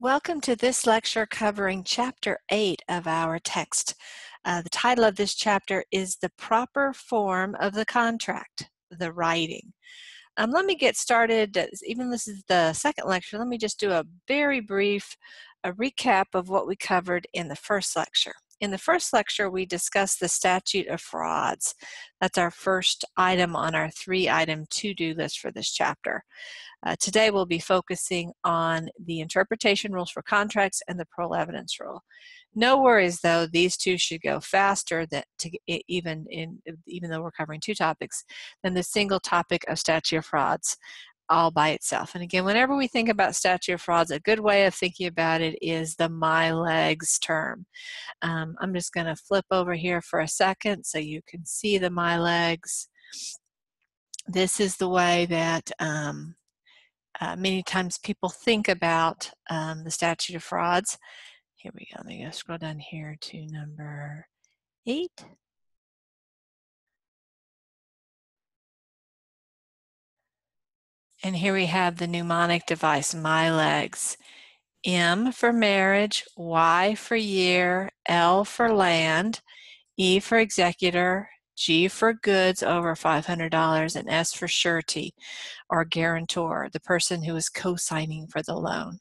Welcome to this lecture covering Chapter 8 of our text. Uh, the title of this chapter is The Proper Form of the Contract, the Writing. Um, let me get started, even this is the second lecture, let me just do a very brief a recap of what we covered in the first lecture. In the first lecture, we discussed the statute of frauds. That's our first item on our three item to do list for this chapter. Uh, today we'll be focusing on the interpretation rules for contracts and the parol evidence rule. No worries though, these two should go faster than to even in even though we're covering two topics than the single topic of statute of frauds all by itself. And again, whenever we think about statute of frauds, a good way of thinking about it is the my legs term. Um, I'm just going to flip over here for a second so you can see the my legs. This is the way that um, uh, many times people think about um, the statute of frauds. Here we go. Let me go scroll down here to number eight. And here we have the mnemonic device, my legs. M for marriage, Y for year, L for land, E for executor, G for goods over $500, and S for surety or guarantor, the person who is co-signing for the loan.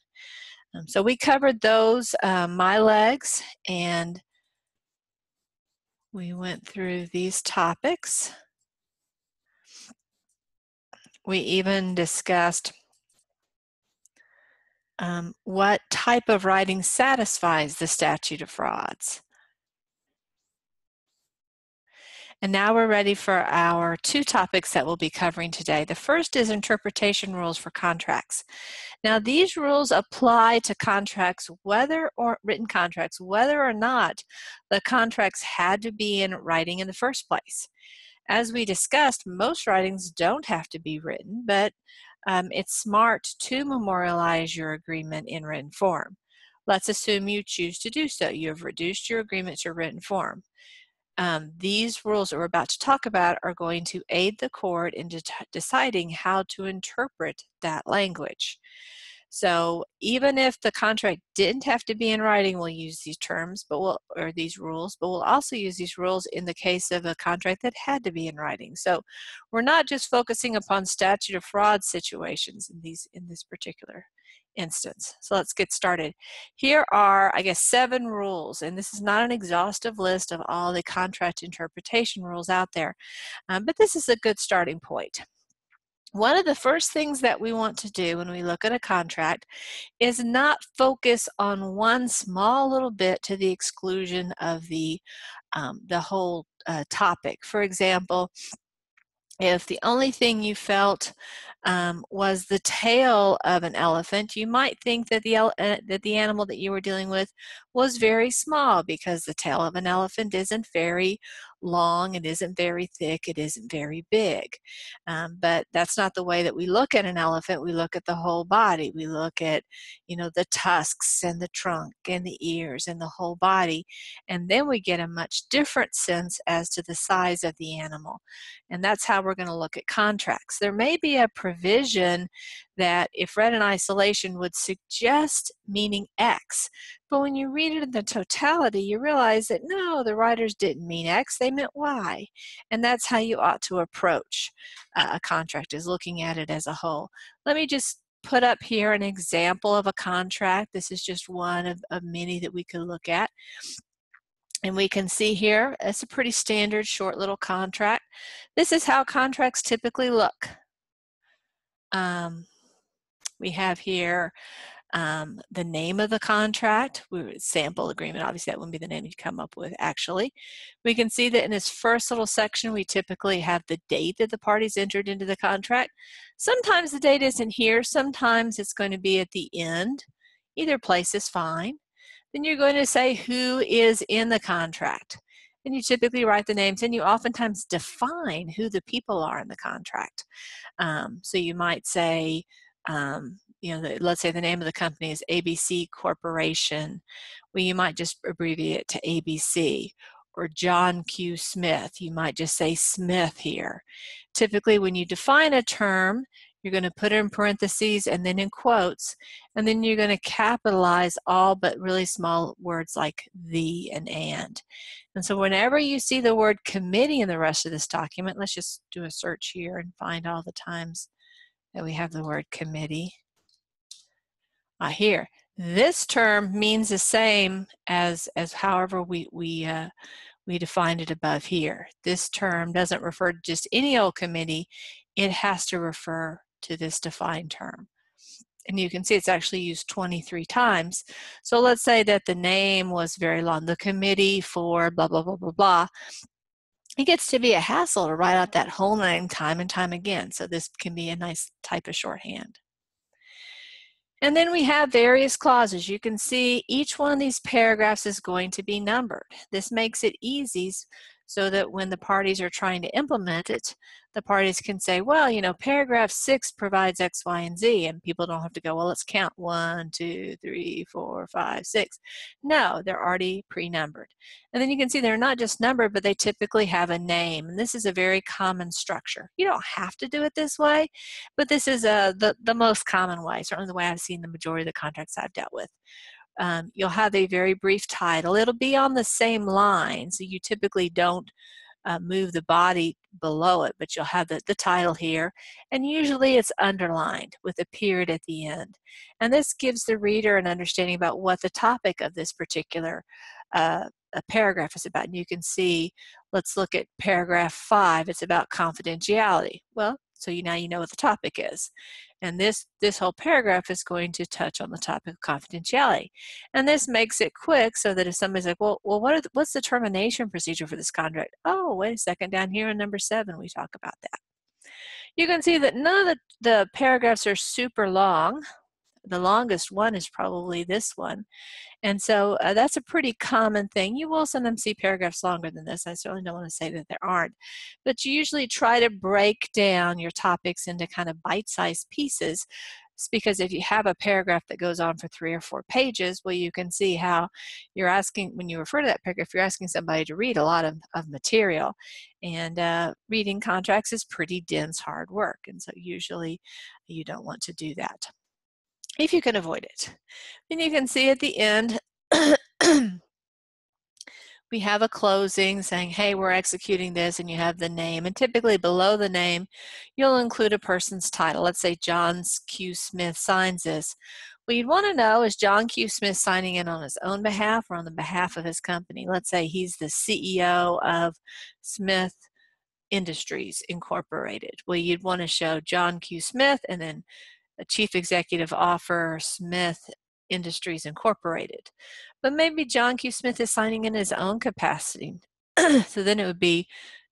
Um, so we covered those, uh, my legs, and we went through these topics. We even discussed um, what type of writing satisfies the statute of frauds. And now we're ready for our two topics that we'll be covering today. The first is interpretation rules for contracts. Now these rules apply to contracts whether or written contracts, whether or not the contracts had to be in writing in the first place. As we discussed, most writings don't have to be written, but um, it's smart to memorialize your agreement in written form. Let's assume you choose to do so. You have reduced your agreement to written form um, these rules that we're about to talk about are going to aid the court in de deciding how to interpret that language. So even if the contract didn't have to be in writing, we'll use these terms, but we'll or these rules, but we'll also use these rules in the case of a contract that had to be in writing. So we're not just focusing upon statute of fraud situations in these in this particular instance. So let's get started. Here are, I guess, seven rules, and this is not an exhaustive list of all the contract interpretation rules out there, um, but this is a good starting point. One of the first things that we want to do when we look at a contract is not focus on one small little bit to the exclusion of the, um, the whole uh, topic. For example, if the only thing you felt um, was the tail of an elephant, you might think that the, uh, that the animal that you were dealing with was very small because the tail of an elephant isn't very long, it isn't very thick, it isn't very big. Um, but that's not the way that we look at an elephant. We look at the whole body. We look at, you know, the tusks and the trunk and the ears and the whole body. And then we get a much different sense as to the size of the animal. And that's how we're going to look at contracts. There may be a provision that if read in isolation would suggest meaning X. But when you read it in the totality, you realize that no, the writers didn't mean X, they meant Y. And that's how you ought to approach uh, a contract, is looking at it as a whole. Let me just put up here an example of a contract. This is just one of, of many that we could look at. And we can see here, it's a pretty standard short little contract. This is how contracts typically look. Um, we have here um, the name of the contract, sample agreement, obviously that wouldn't be the name you come up with actually. We can see that in this first little section we typically have the date that the parties entered into the contract. Sometimes the date isn't here, sometimes it's going to be at the end. Either place is fine. Then you're going to say who is in the contract. And you typically write the names and you oftentimes define who the people are in the contract. Um, so you might say, um, you know, the, let's say the name of the company is ABC Corporation. Well, you might just abbreviate to ABC. Or John Q. Smith, you might just say Smith here. Typically, when you define a term, You're going to put it in parentheses and then in quotes, and then you're going to capitalize all but really small words like the and and. And so whenever you see the word committee in the rest of this document, let's just do a search here and find all the times that we have the word committee. Ah, here. This term means the same as, as however we, we uh, we defined it above here. This term doesn't refer to just any old committee, it has to refer to this defined term. And you can see it's actually used 23 times. So let's say that the name was very long, the committee for blah, blah, blah, blah, blah. It gets to be a hassle to write out that whole name time and time again. So this can be a nice type of shorthand. And then we have various clauses. You can see each one of these paragraphs is going to be numbered. This makes it easy so that when the parties are trying to implement it, the parties can say, well, you know, paragraph six provides X, Y, and Z, and people don't have to go, well, let's count one, two, three, four, five, six. No, they're already pre-numbered. And then you can see they're not just numbered, but they typically have a name, and this is a very common structure. You don't have to do it this way, but this is uh, the, the most common way, certainly the way I've seen the majority of the contracts I've dealt with. Um, you'll have a very brief title. It'll be on the same line, so you typically don't uh, move the body below it, but you'll have the, the title here, and usually it's underlined with a period at the end. And this gives the reader an understanding about what the topic of this particular uh, paragraph is about. And you can see, let's look at paragraph five, it's about confidentiality. Well, so you now you know what the topic is. And this, this whole paragraph is going to touch on the topic of confidentiality. And this makes it quick so that if somebody's like, well, well what the, what's the termination procedure for this contract? Oh, wait a second, down here in number seven, we talk about that. You can see that none of the, the paragraphs are super long. The longest one is probably this one. And so uh, that's a pretty common thing. You will sometimes see paragraphs longer than this. I certainly don't want to say that there aren't. But you usually try to break down your topics into kind of bite sized pieces. It's because if you have a paragraph that goes on for three or four pages, well, you can see how you're asking, when you refer to that paragraph, you're asking somebody to read a lot of, of material. And uh, reading contracts is pretty dense, hard work. And so usually you don't want to do that if you can avoid it. And you can see at the end, we have a closing saying, hey, we're executing this, and you have the name. And typically below the name, you'll include a person's title. Let's say John Q. Smith signs this. What you'd want to know is John Q. Smith signing in on his own behalf or on the behalf of his company. Let's say he's the CEO of Smith Industries Incorporated. Well, you'd want to show John Q. Smith and then chief executive officer Smith Industries Incorporated. But maybe John Q. Smith is signing in his own capacity. so then it would be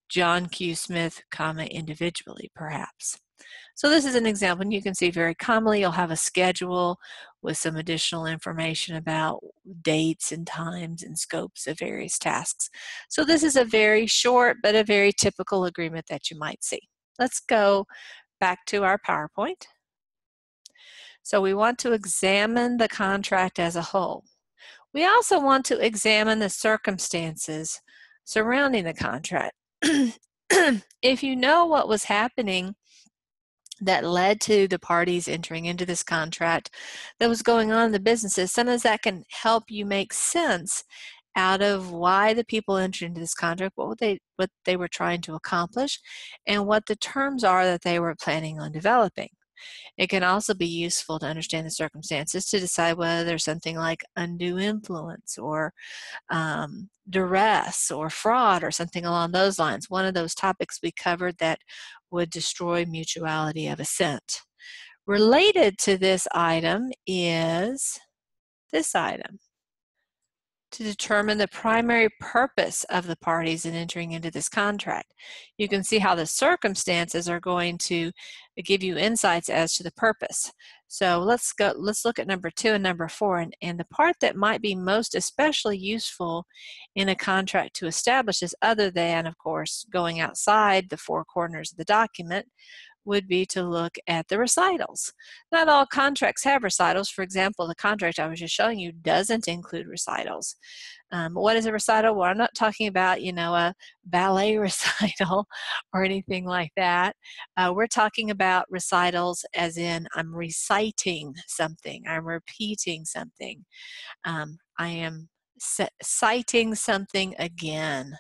John Q. Smith, comma, individually, perhaps. So this is an example, and you can see very commonly you'll have a schedule with some additional information about dates and times and scopes of various tasks. So this is a very short but a very typical agreement that you might see. Let's go back to our PowerPoint. So we want to examine the contract as a whole. We also want to examine the circumstances surrounding the contract. if you know what was happening that led to the parties entering into this contract that was going on in the businesses, sometimes that can help you make sense out of why the people entered into this contract, what they what they were trying to accomplish, and what the terms are that they were planning on developing. It can also be useful to understand the circumstances to decide whether something like undue influence or um, duress or fraud or something along those lines. One of those topics we covered that would destroy mutuality of assent. Related to this item is this item to determine the primary purpose of the parties in entering into this contract. You can see how the circumstances are going to give you insights as to the purpose. So let's go let's look at number two and number four and, and the part that might be most especially useful in a contract to establish is other than of course going outside the four corners of the document would be to look at the recitals. Not all contracts have recitals. For example, the contract I was just showing you doesn't include recitals. Um, what is a recital? Well, I'm not talking about, you know, a ballet recital or anything like that. Uh, we're talking about recitals as in I'm reciting something, I'm repeating something, um, I am citing something again,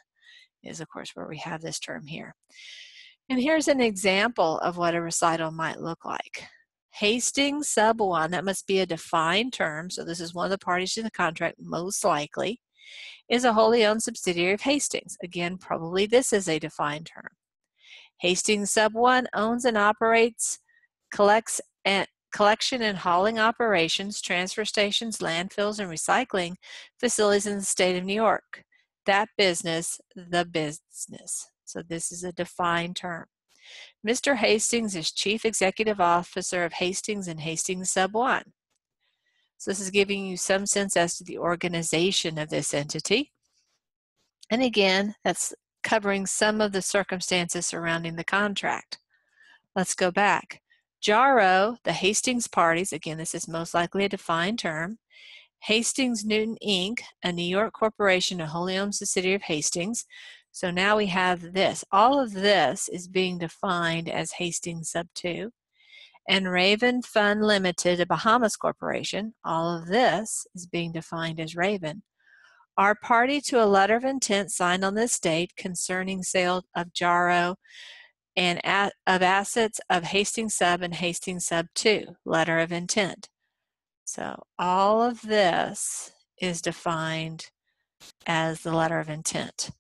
is of course where we have this term here. And here's an example of what a recital might look like. Hastings sub 1, that must be a defined term, so this is one of the parties to the contract most likely, is a wholly owned subsidiary of Hastings. Again, probably this is a defined term. Hastings sub 1 owns and operates, collects and collection and hauling operations, transfer stations, landfills, and recycling facilities in the state of New York. That business, the business. So this is a defined term. Mr. Hastings is Chief Executive Officer of Hastings and Hastings Sub 1. So this is giving you some sense as to the organization of this entity. And again, that's covering some of the circumstances surrounding the contract. Let's go back. JARO, the Hastings parties, again, this is most likely a defined term, Hastings Newton Inc., a New York corporation, a wholly owned subsidiary of Hastings. So now we have this. All of this is being defined as Hastings Sub 2. And Raven Fund Limited, a Bahamas corporation, all of this is being defined as Raven. Are party to a letter of intent signed on this date concerning sale of JARO and of assets of Hastings Sub and Hastings Sub 2, letter of intent. So all of this is defined as the letter of intent.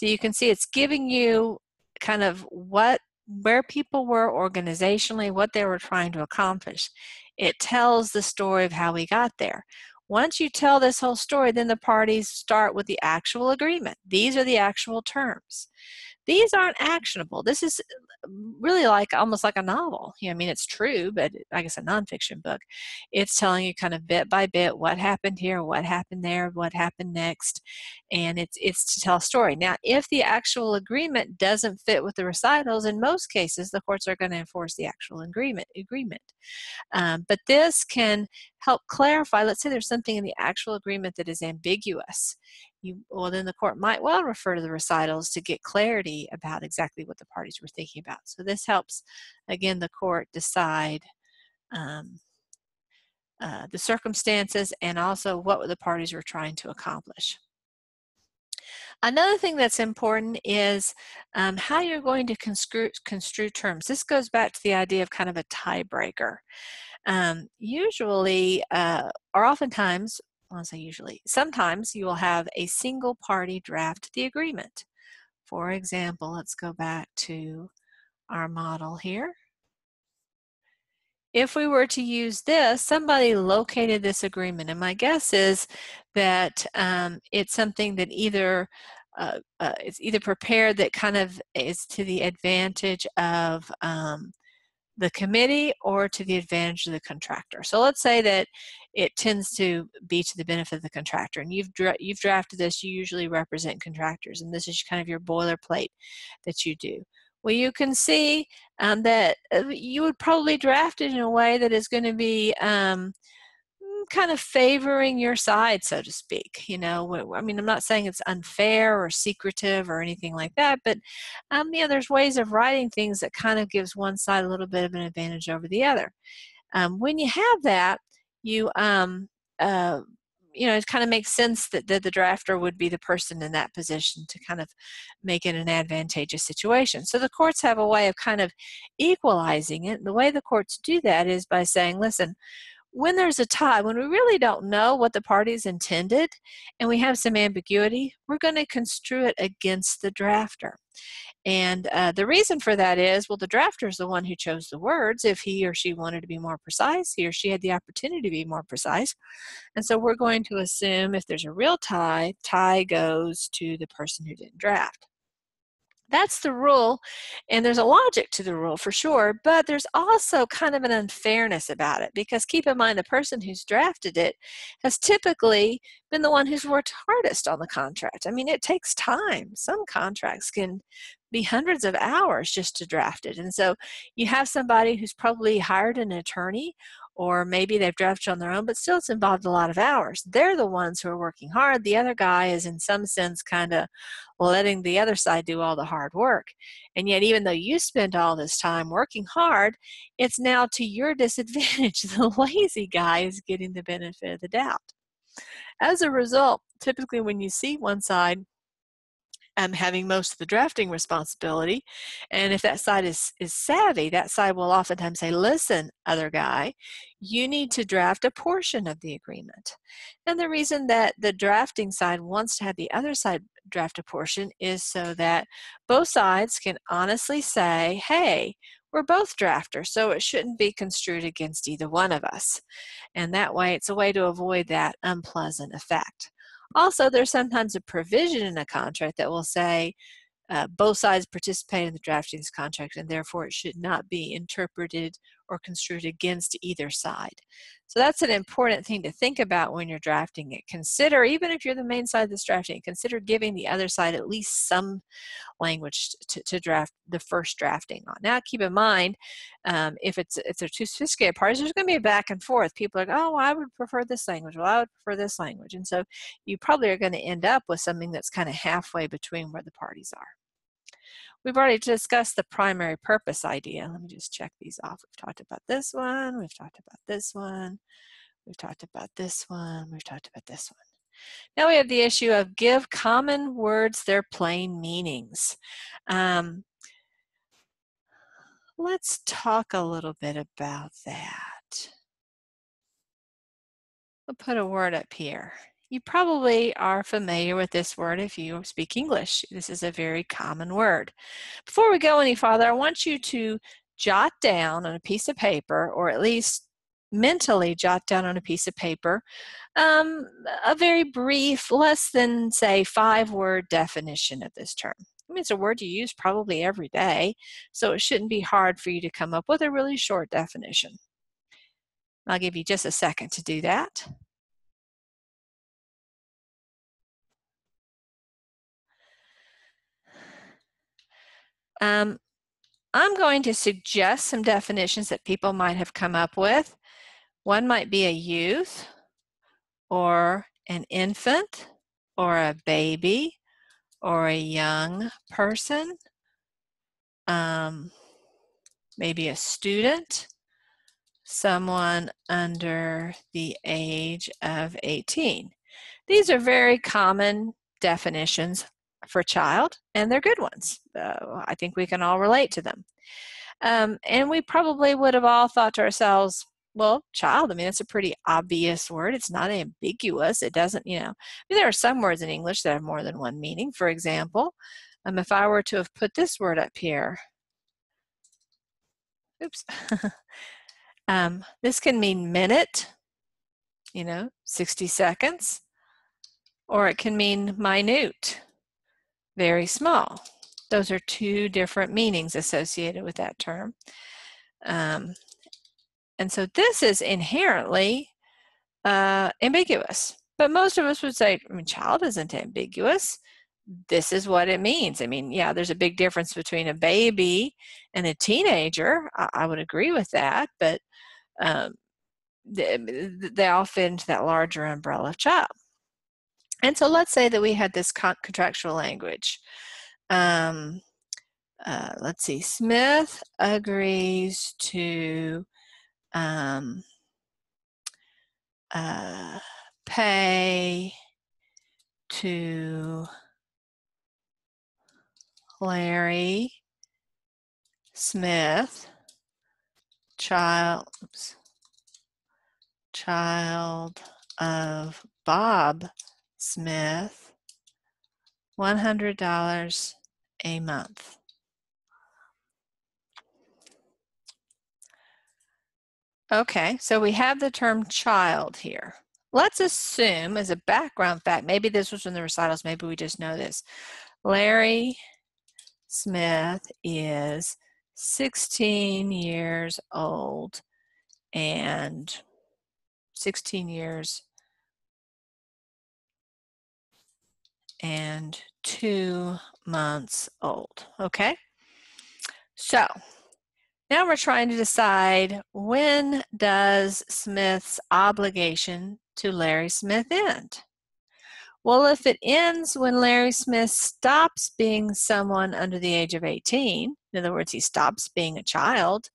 So you can see it's giving you kind of what where people were organizationally, what they were trying to accomplish. It tells the story of how we got there. Once you tell this whole story, then the parties start with the actual agreement. These are the actual terms. These aren't actionable. This is really like almost like a novel. I mean, it's true, but I guess a nonfiction book. It's telling you kind of bit by bit what happened here, what happened there, what happened next, and it's it's to tell a story. Now, if the actual agreement doesn't fit with the recitals, in most cases, the courts are going to enforce the actual agreement. Agreement, um, but this can help clarify. Let's say there's something in the actual agreement that is ambiguous, you well then the court might well refer to the recitals to get clarity about exactly what the parties were thinking about. So this helps again the court decide um, uh, the circumstances and also what the parties were trying to accomplish. Another thing that's important is um, how you're going to construe, construe terms. This goes back to the idea of kind of a tiebreaker. Um, usually, uh, or oftentimes, I'll say usually, sometimes you will have a single party draft the agreement. For example, let's go back to our model here. If we were to use this, somebody located this agreement, and my guess is that um, it's something that either uh, uh, it's either prepared that kind of is to the advantage of um, the committee or to the advantage of the contractor. So let's say that it tends to be to the benefit of the contractor and you've dra you've drafted this you usually represent contractors and this is kind of your boilerplate that you do well you can see um, that uh, you would probably draft it in a way that is going to be um, kind of favoring your side, so to speak. You know, I mean, I'm not saying it's unfair or secretive or anything like that, but um, you know, there's ways of writing things that kind of gives one side a little bit of an advantage over the other. Um, when you have that, you um, uh, you know, it kind of makes sense that, that the drafter would be the person in that position to kind of make it an advantageous situation. So the courts have a way of kind of equalizing it. The way the courts do that is by saying, listen, when there's a tie, when we really don't know what the parties intended and we have some ambiguity, we're going to construe it against the drafter. And uh, the reason for that is, well, the drafter is the one who chose the words. If he or she wanted to be more precise, he or she had the opportunity to be more precise. And so we're going to assume if there's a real tie, tie goes to the person who didn't draft. That's the rule, and there's a logic to the rule for sure, but there's also kind of an unfairness about it because keep in mind the person who's drafted it has typically been the one who's worked hardest on the contract. I mean, it takes time. Some contracts can be hundreds of hours just to draft it. And so you have somebody who's probably hired an attorney or maybe they've drafted on their own, but still it's involved a lot of hours. They're the ones who are working hard. The other guy is, in some sense, kind of letting the other side do all the hard work. And yet, even though you spend all this time working hard, it's now to your disadvantage. The lazy guy is getting the benefit of the doubt. As a result, typically when you see one side um, having most of the drafting responsibility. And if that side is, is savvy, that side will oftentimes say, listen, other guy, you need to draft a portion of the agreement. And the reason that the drafting side wants to have the other side draft a portion is so that both sides can honestly say, hey, we're both drafters, so it shouldn't be construed against either one of us. And that way, it's a way to avoid that unpleasant effect. Also, there's sometimes a provision in a contract that will say uh, both sides participate in the drafting of this contract and therefore it should not be interpreted or construed against either side. So that's an important thing to think about when you're drafting it. Consider, even if you're the main side that's drafting, consider giving the other side at least some language to, to draft the first drafting on. Now, keep in mind, um, if it's if they're two sophisticated parties, there's going to be a back and forth. People are, like, oh, I would prefer this language. Well, I would prefer this language, and so you probably are going to end up with something that's kind of halfway between where the parties are. We've already discussed the primary purpose idea. Let me just check these off. We've talked about this one. We've talked about this one. We've talked about this one. We've talked about this one. Now we have the issue of give common words their plain meanings. Um, let's talk a little bit about that. We'll put a word up here. You probably are familiar with this word if you speak English. This is a very common word. Before we go any farther, I want you to jot down on a piece of paper, or at least mentally jot down on a piece of paper, um, a very brief, less than, say, five word definition of this term. I mean, it's a word you use probably every day, so it shouldn't be hard for you to come up with a really short definition. I'll give you just a second to do that. Um, I'm going to suggest some definitions that people might have come up with. One might be a youth, or an infant, or a baby, or a young person, um, maybe a student, someone under the age of 18. These are very common definitions for a child, and they're good ones. Uh, I think we can all relate to them. Um, and we probably would have all thought to ourselves, well, child, I mean, it's a pretty obvious word. It's not ambiguous. It doesn't, you know, I mean, there are some words in English that have more than one meaning. For example, um, if I were to have put this word up here, oops, um, this can mean minute, you know, 60 seconds, or it can mean minute, very small. Those are two different meanings associated with that term. Um, and so this is inherently uh, ambiguous. But most of us would say, I mean, child isn't ambiguous. This is what it means. I mean, yeah, there's a big difference between a baby and a teenager. I, I would agree with that, but um, they, they all fit into that larger umbrella of child. And so let's say that we had this con- contractual language. Um, uh, let's see, Smith agrees to um, uh, pay to Larry Smith, child, oops, child of Bob Smith, $100 a month. Okay, so we have the term child here. Let's assume as a background fact, maybe this was in the recitals, maybe we just know this. Larry Smith is 16 years old and 16 years and two months old. Okay? So now we're trying to decide when does Smith's obligation to Larry Smith end? Well, if it ends when Larry Smith stops being someone under the age of 18, in other words, he stops being a child,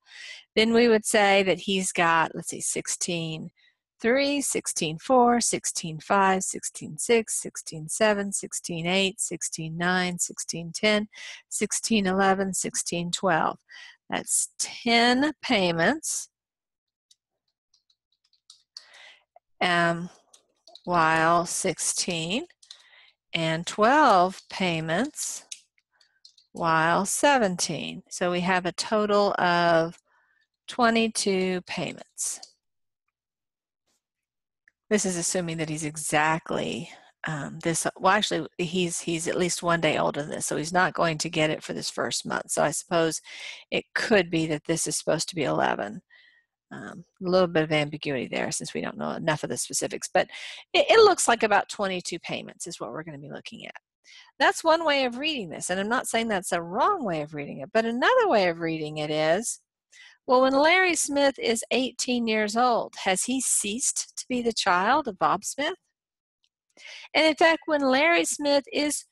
then we would say that he's got, let's see, 16, 3, 16, 4, 16, 5, 16, 6, 16, 7, 16, 8, 16, 9, 16, 10, 16, 11, 16, 12. That's 10 payments. Um, while 16 and 12 payments while 17. So we have a total of 22 payments. This is assuming that he's exactly um, this. Well, actually, he's he's at least one day older than this, so he's not going to get it for this first month. So I suppose it could be that this is supposed to be 11. Um, a little bit of ambiguity there since we don't know enough of the specifics, but it, it looks like about 22 payments is what we're going to be looking at. That's one way of reading this, and I'm not saying that's a wrong way of reading it, but another way of reading it is well, when Larry Smith is 18 years old, has he ceased to be the child of Bob Smith? And in fact, when Larry Smith is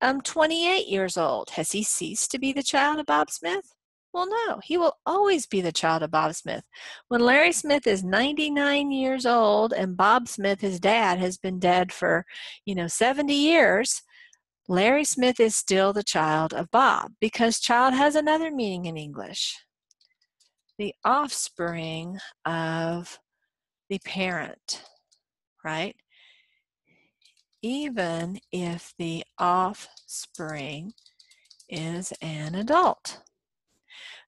um, 28 years old, has he ceased to be the child of Bob Smith? Well, no, he will always be the child of Bob Smith. When Larry Smith is 99 years old and Bob Smith, his dad, has been dead for, you know, 70 years, Larry Smith is still the child of Bob because child has another meaning in English. The offspring of the parent, right? Even if the offspring is an adult.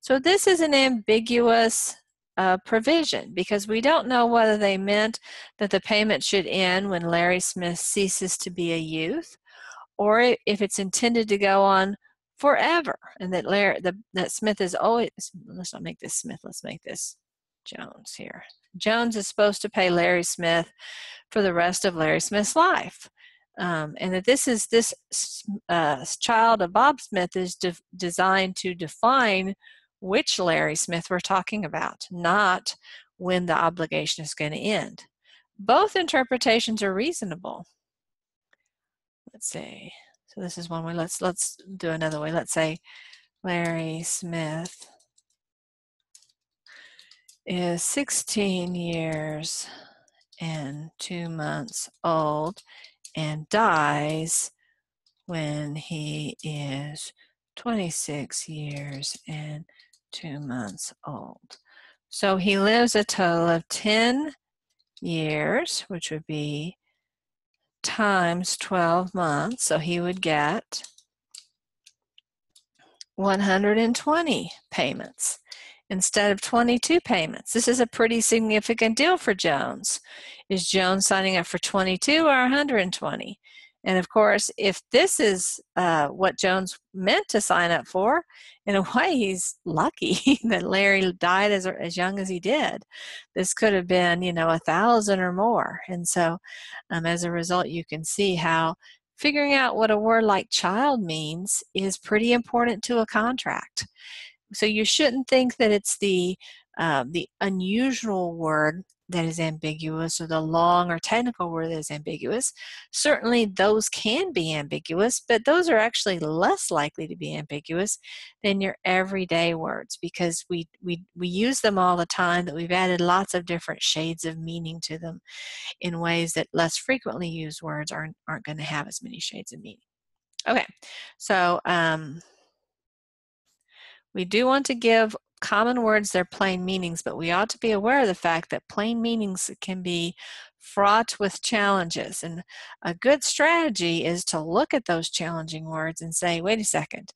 So this is an ambiguous uh, provision because we don't know whether they meant that the payment should end when Larry Smith ceases to be a youth or if it's intended to go on forever and that Larry, the, that Smith is always, let's not make this Smith, let's make this Jones here. Jones is supposed to pay Larry Smith for the rest of Larry Smith's life. Um, and that this is this uh, child of Bob Smith is de- designed to define which Larry Smith we're talking about, not when the obligation is going to end. Both interpretations are reasonable. Let's see. So this is one way. Let's let's do another way. Let's say Larry Smith is 16 years and two months old and dies when he is 26 years and two months old. So he lives a total of 10 years, which would be times 12 months. So he would get 120 payments instead of 22 payments. This is a pretty significant deal for Jones. Is Jones signing up for 22 or 120? And of course, if this is uh, what Jones meant to sign up for, in a way, he's lucky that Larry died as, as young as he did. This could have been, you know, a thousand or more. And so, um, as a result, you can see how figuring out what a word like child means is pretty important to a contract. So you shouldn't think that it's the uh, the unusual word that is ambiguous or the long or technical word that is ambiguous. Certainly, those can be ambiguous, but those are actually less likely to be ambiguous than your everyday words because we, we, we use them all the time, that we've added lots of different shades of meaning to them in ways that less frequently used words aren't, aren't going to have as many shades of meaning. Okay, so um, we do want to give common words their plain meanings, but we ought to be aware of the fact that plain meanings can be fraught with challenges. And a good strategy is to look at those challenging words and say, wait a second,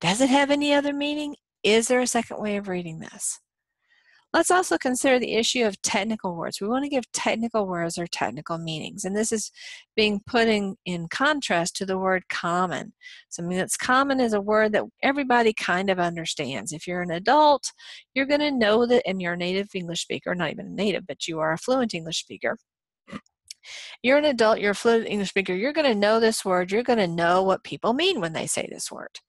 does it have any other meaning? Is there a second way of reading this? Let's also consider the issue of technical words. We want to give technical words their technical meanings, and this is being put in, in contrast to the word common. Something that's common is a word that everybody kind of understands. If you're an adult, you're going to know that, and you're a native English speaker, not even a native, but you are a fluent English speaker. You're an adult, you're a fluent English speaker, you're going to know this word, you're going to know what people mean when they say this word.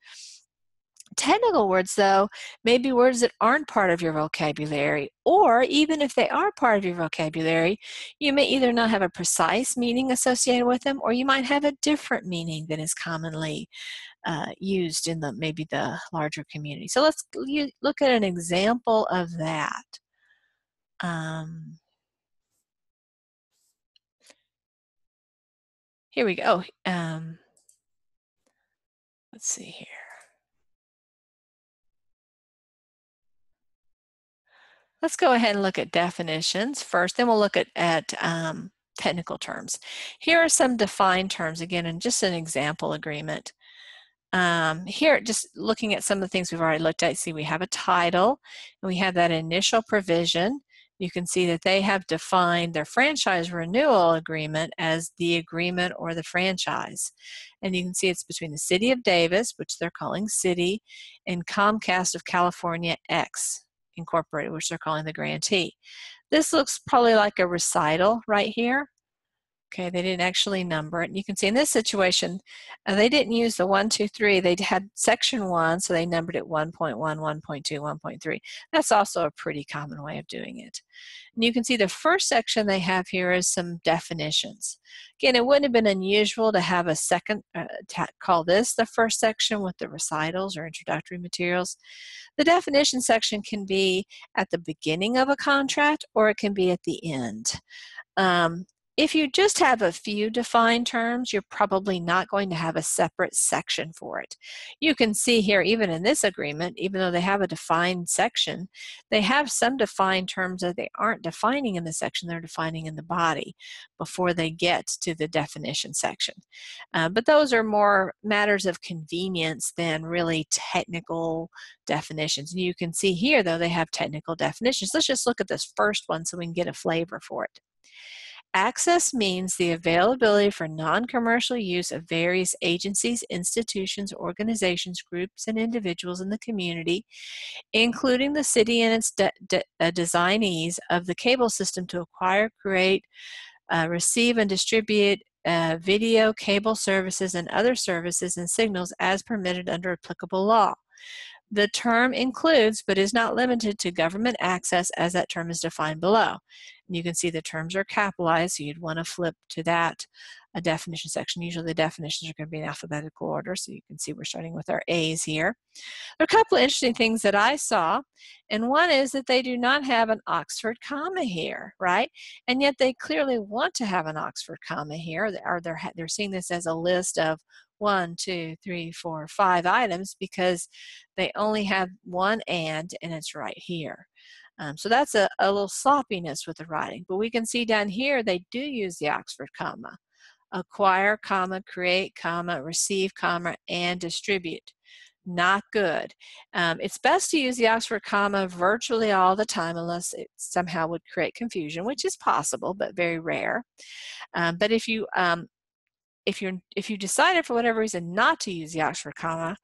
Technical words, though, may be words that aren't part of your vocabulary, or even if they are part of your vocabulary, you may either not have a precise meaning associated with them, or you might have a different meaning than is commonly uh, used in the maybe the larger community. So let's look at an example of that. Um, here we go. Um, let's see here. Let's go ahead and look at definitions first, then we'll look at, at um, technical terms. Here are some defined terms, again, and just an example agreement. Um, here, just looking at some of the things we've already looked at, see we have a title, and we have that initial provision. You can see that they have defined their franchise renewal agreement as the agreement or the franchise. And you can see it's between the City of Davis, which they're calling City, and Comcast of California X. Incorporated, which they're calling the grantee. This looks probably like a recital right here. Okay, they didn't actually number it. And you can see in this situation, uh, they didn't use the 1, 2, 3. They had section 1, so they numbered it 1.1, 1.2, 1.3. That's also a pretty common way of doing it. And you can see the first section they have here is some definitions. Again, it wouldn't have been unusual to have a second, uh, call this the first section with the recitals or introductory materials. The definition section can be at the beginning of a contract or it can be at the end. Um, if you just have a few defined terms, you're probably not going to have a separate section for it. You can see here, even in this agreement, even though they have a defined section, they have some defined terms that they aren't defining in the section, they're defining in the body before they get to the definition section. Uh, but those are more matters of convenience than really technical definitions. And you can see here, though, they have technical definitions. Let's just look at this first one so we can get a flavor for it. Access means the availability for non-commercial use of various agencies, institutions, organizations, groups, and individuals in the community, including the city and its de de uh, designees of the cable system to acquire, create, uh, receive, and distribute uh, video, cable services, and other services and signals as permitted under applicable law. The term includes, but is not limited to, government access as that term is defined below. And you can see the terms are capitalized, so you'd want to flip to that a definition section. Usually the definitions are going to be in alphabetical order, so you can see we're starting with our A's here. There are a couple of interesting things that I saw, and one is that they do not have an Oxford comma here, right? And yet they clearly want to have an Oxford comma here, or they're, they're seeing this as a list of one, two, three, four, five items because they only have one and, and it's right here. Um, so that's a, a little sloppiness with the writing. But we can see down here they do use the Oxford comma. Acquire, comma, create, comma, receive, comma, and distribute. Not good. Um, it's best to use the Oxford comma virtually all the time unless it somehow would create confusion, which is possible but very rare. Um, but if you um, if you're if you decided for whatever reason not to use the Oxford comma,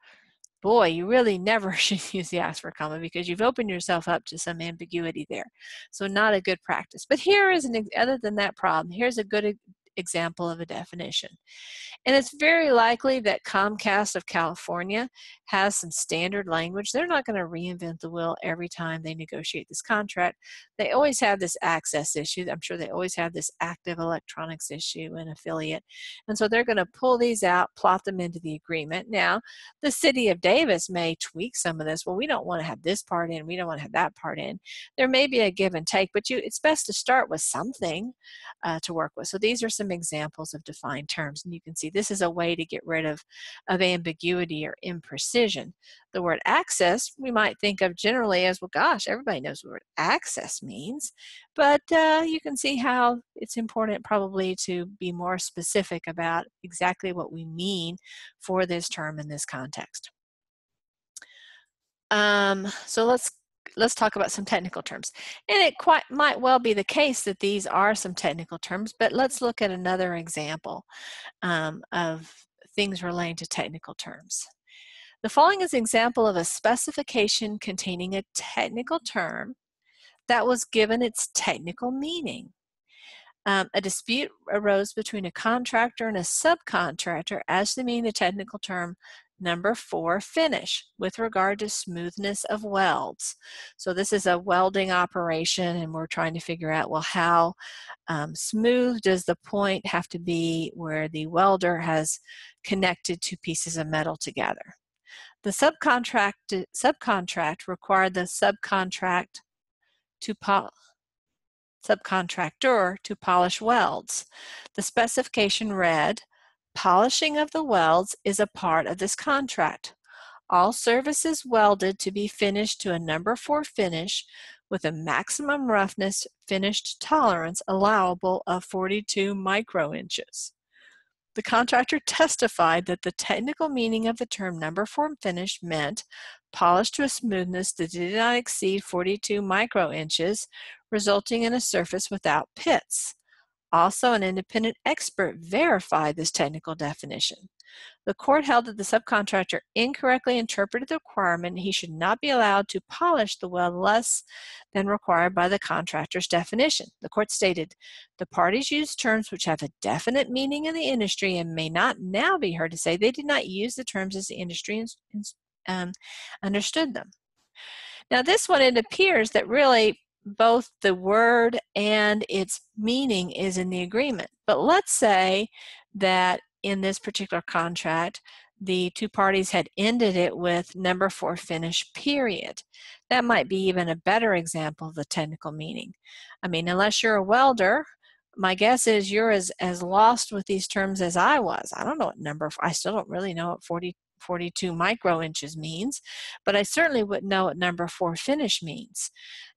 boy, you really never should use the ask Oxford comma because you've opened yourself up to some ambiguity there. So not a good practice. But here is an, other than that problem, here's a good example of a definition. And it's very likely that Comcast of California has some standard language. They're not going to reinvent the wheel every time they negotiate this contract. They always have this access issue. I'm sure they always have this active electronics issue and affiliate. And so they're going to pull these out, plot them into the agreement. Now, the city of Davis may tweak some of this. Well, we don't want to have this part in. We don't want to have that part in. There may be a give and take, but you, it's best to start with something uh, to work with. So these are some examples of defined terms. And you can see this is a way to get rid of, of ambiguity or imprecision. The word access, we might think of generally as, well, gosh, everybody knows what access means. But uh, you can see how it's important probably to be more specific about exactly what we mean for this term in this context. Um, so let's let's talk about some technical terms. And it quite might well be the case that these are some technical terms, but let's look at another example um, of things relating to technical terms. The following is an example of a specification containing a technical term that was given its technical meaning. Um, a dispute arose between a contractor and a subcontractor as to mean the technical term number four, finish, with regard to smoothness of welds. So this is a welding operation and we're trying to figure out, well, how um, smooth does the point have to be where the welder has connected two pieces of metal together. The subcontract, subcontract required the subcontract to subcontractor to polish welds. The specification read, polishing of the welds is a part of this contract. All services welded to be finished to a number 4 finish with a maximum roughness finished tolerance allowable of 42 microinches. The contractor testified that the technical meaning of the term number 4 finish meant polished to a smoothness that did not exceed 42 microinches, resulting in a surface without pits. Also, an independent expert verified this technical definition. The court held that the subcontractor incorrectly interpreted the requirement he should not be allowed to polish the weld less than required by the contractor's definition. The court stated, the parties used terms which have a definite meaning in the industry and may not now be heard to say they did not use the terms as the industry um, understood them. Now this one, it appears that really both the word and its meaning is in the agreement. But let's say that in this particular contract, the two parties had ended it with number four finish period. That might be even a better example of the technical meaning. I mean, unless you're a welder, my guess is you're as, as lost with these terms as I was. I don't know what number, I still don't really know what 40, 42 micro inches means, but I certainly wouldn't know what number four finish means.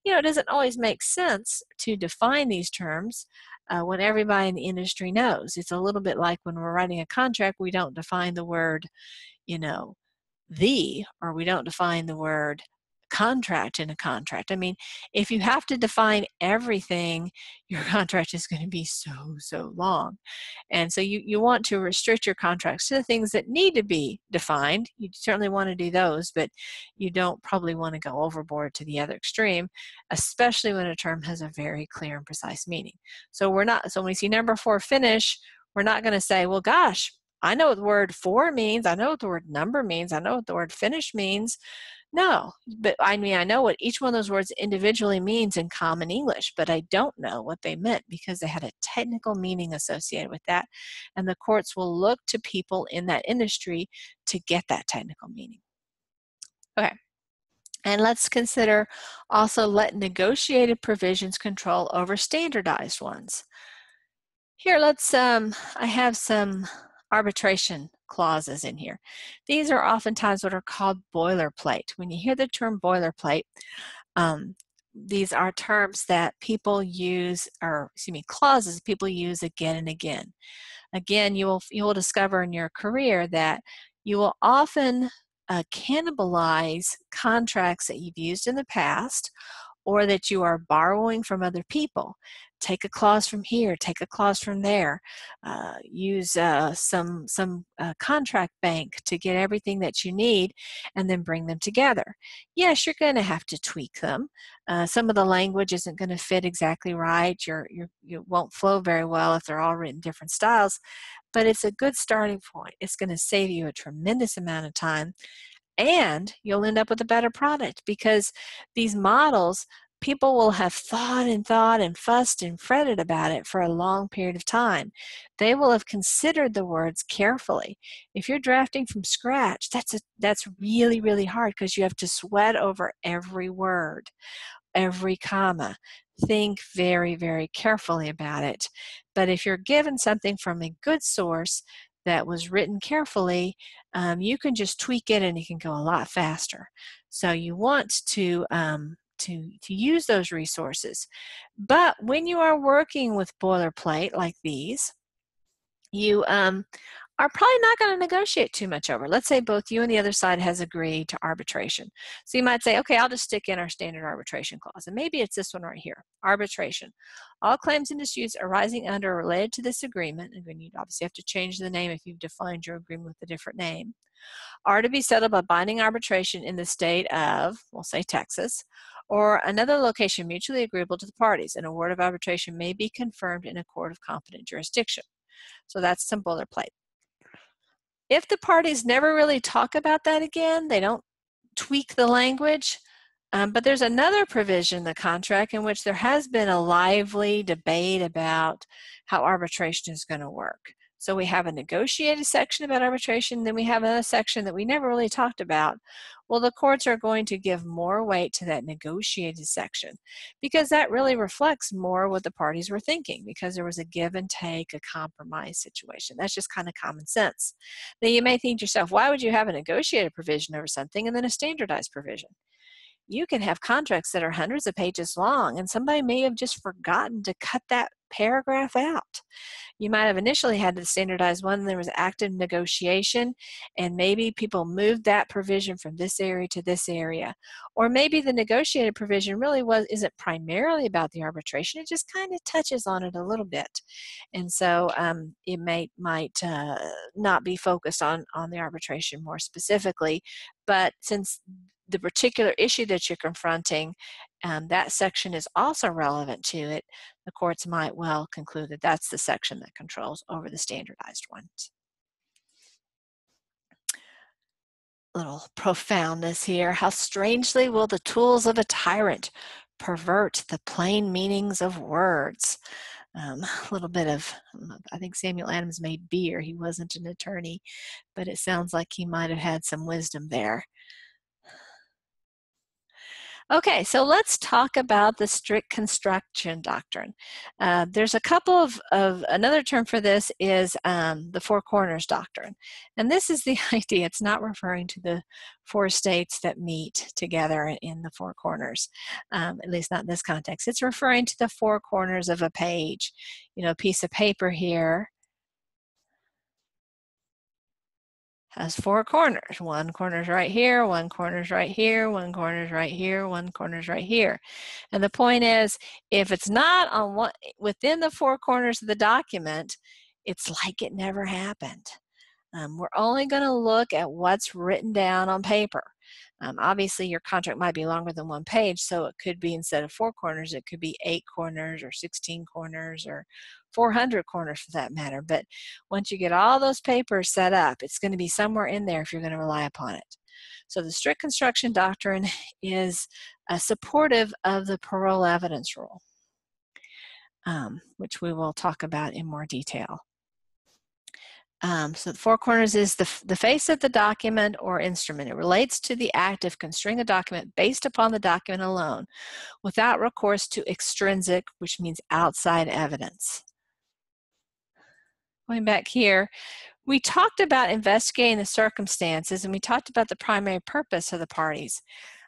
You know, it doesn't always make sense to define these terms uh, when everybody in the industry knows. It's a little bit like when we're writing a contract, we don't define the word, you know, the, or we don't define the word contract in a contract. I mean, if you have to define everything, your contract is going to be so, so long. And so you, you want to restrict your contracts to the things that need to be defined. You certainly want to do those, but you don't probably want to go overboard to the other extreme, especially when a term has a very clear and precise meaning. So we're not, so when we see number four finish, we're not going to say, well, gosh, I know what the word for means. I know what the word number means. I know what the word finish means. No, but I mean, I know what each one of those words individually means in common English, but I don't know what they meant because they had a technical meaning associated with that. And the courts will look to people in that industry to get that technical meaning. Okay. And let's consider also let negotiated provisions control over standardized ones. Here, let's, um, I have some arbitration clauses in here. These are oftentimes what are called boilerplate. When you hear the term boilerplate, um, these are terms that people use, or excuse me, clauses people use again and again. Again, you will you will discover in your career that you will often uh, cannibalize contracts that you've used in the past or that you are borrowing from other people take a clause from here, take a clause from there, uh, use uh, some some uh, contract bank to get everything that you need, and then bring them together. Yes, you're going to have to tweak them. Uh, some of the language isn't going to fit exactly right. You're, you're, you won't flow very well if they're all written different styles, but it's a good starting point. It's going to save you a tremendous amount of time and you'll end up with a better product because these models people will have thought and thought and fussed and fretted about it for a long period of time. They will have considered the words carefully. If you're drafting from scratch, that's a, that's really really hard because you have to sweat over every word, every comma. Think very very carefully about it. But if you're given something from a good source that was written carefully, um, you can just tweak it and it can go a lot faster. So you want to um, to, to use those resources. But when you are working with boilerplate like these, you um, are probably not going to negotiate too much over. Let's say both you and the other side has agreed to arbitration. So you might say, okay, I'll just stick in our standard arbitration clause. And maybe it's this one right here, arbitration. All claims and disputes arising under or related to this agreement, and you obviously have to change the name if you've defined your agreement with a different name, are to be settled by binding arbitration in the state of, we'll say Texas, or another location mutually agreeable to the parties. An award of arbitration may be confirmed in a court of competent jurisdiction. So that's some boilerplate. If the parties never really talk about that again, they don't tweak the language, um, but there's another provision in the contract in which there has been a lively debate about how arbitration is going to work. So we have a negotiated section about arbitration, then we have another section that we never really talked about. Well, the courts are going to give more weight to that negotiated section because that really reflects more what the parties were thinking because there was a give and take, a compromise situation. That's just kind of common sense. Now you may think to yourself, why would you have a negotiated provision over something and then a standardized provision? you can have contracts that are hundreds of pages long and somebody may have just forgotten to cut that paragraph out. You might have initially had the standardized one, there was active negotiation, and maybe people moved that provision from this area to this area. Or maybe the negotiated provision really was isn't primarily about the arbitration, it just kind of touches on it a little bit. And so um, it may might uh, not be focused on, on the arbitration more specifically, but since the particular issue that you're confronting, um, that section is also relevant to it, the courts might well conclude that that's the section that controls over the standardized ones. Little profoundness here. How strangely will the tools of a tyrant pervert the plain meanings of words? Um, a little bit of, I think Samuel Adams made beer. He wasn't an attorney, but it sounds like he might have had some wisdom there. Okay, so let's talk about the strict construction doctrine. Uh, there's a couple of, of, another term for this is um, the four corners doctrine. And this is the idea, it's not referring to the four states that meet together in the four corners, um, at least not in this context. It's referring to the four corners of a page, you know, a piece of paper here has four corners. One corner's right here, one corner's right here, one corner's right here, one corner's right here. And the point is, if it's not on one within the four corners of the document, it's like it never happened. Um, we're only going to look at what's written down on paper. Um, obviously, your contract might be longer than one page, so it could be instead of four corners, it could be eight corners or 16 corners or 400 corners for that matter. But once you get all those papers set up, it's going to be somewhere in there if you're going to rely upon it. So the strict construction doctrine is uh, supportive of the parol evidence rule, um, which we will talk about in more detail. Um, so the four corners is the, the face of the document or instrument. It relates to the act of construing a document based upon the document alone without recourse to extrinsic, which means outside evidence. Going back here, we talked about investigating the circumstances and we talked about the primary purpose of the parties.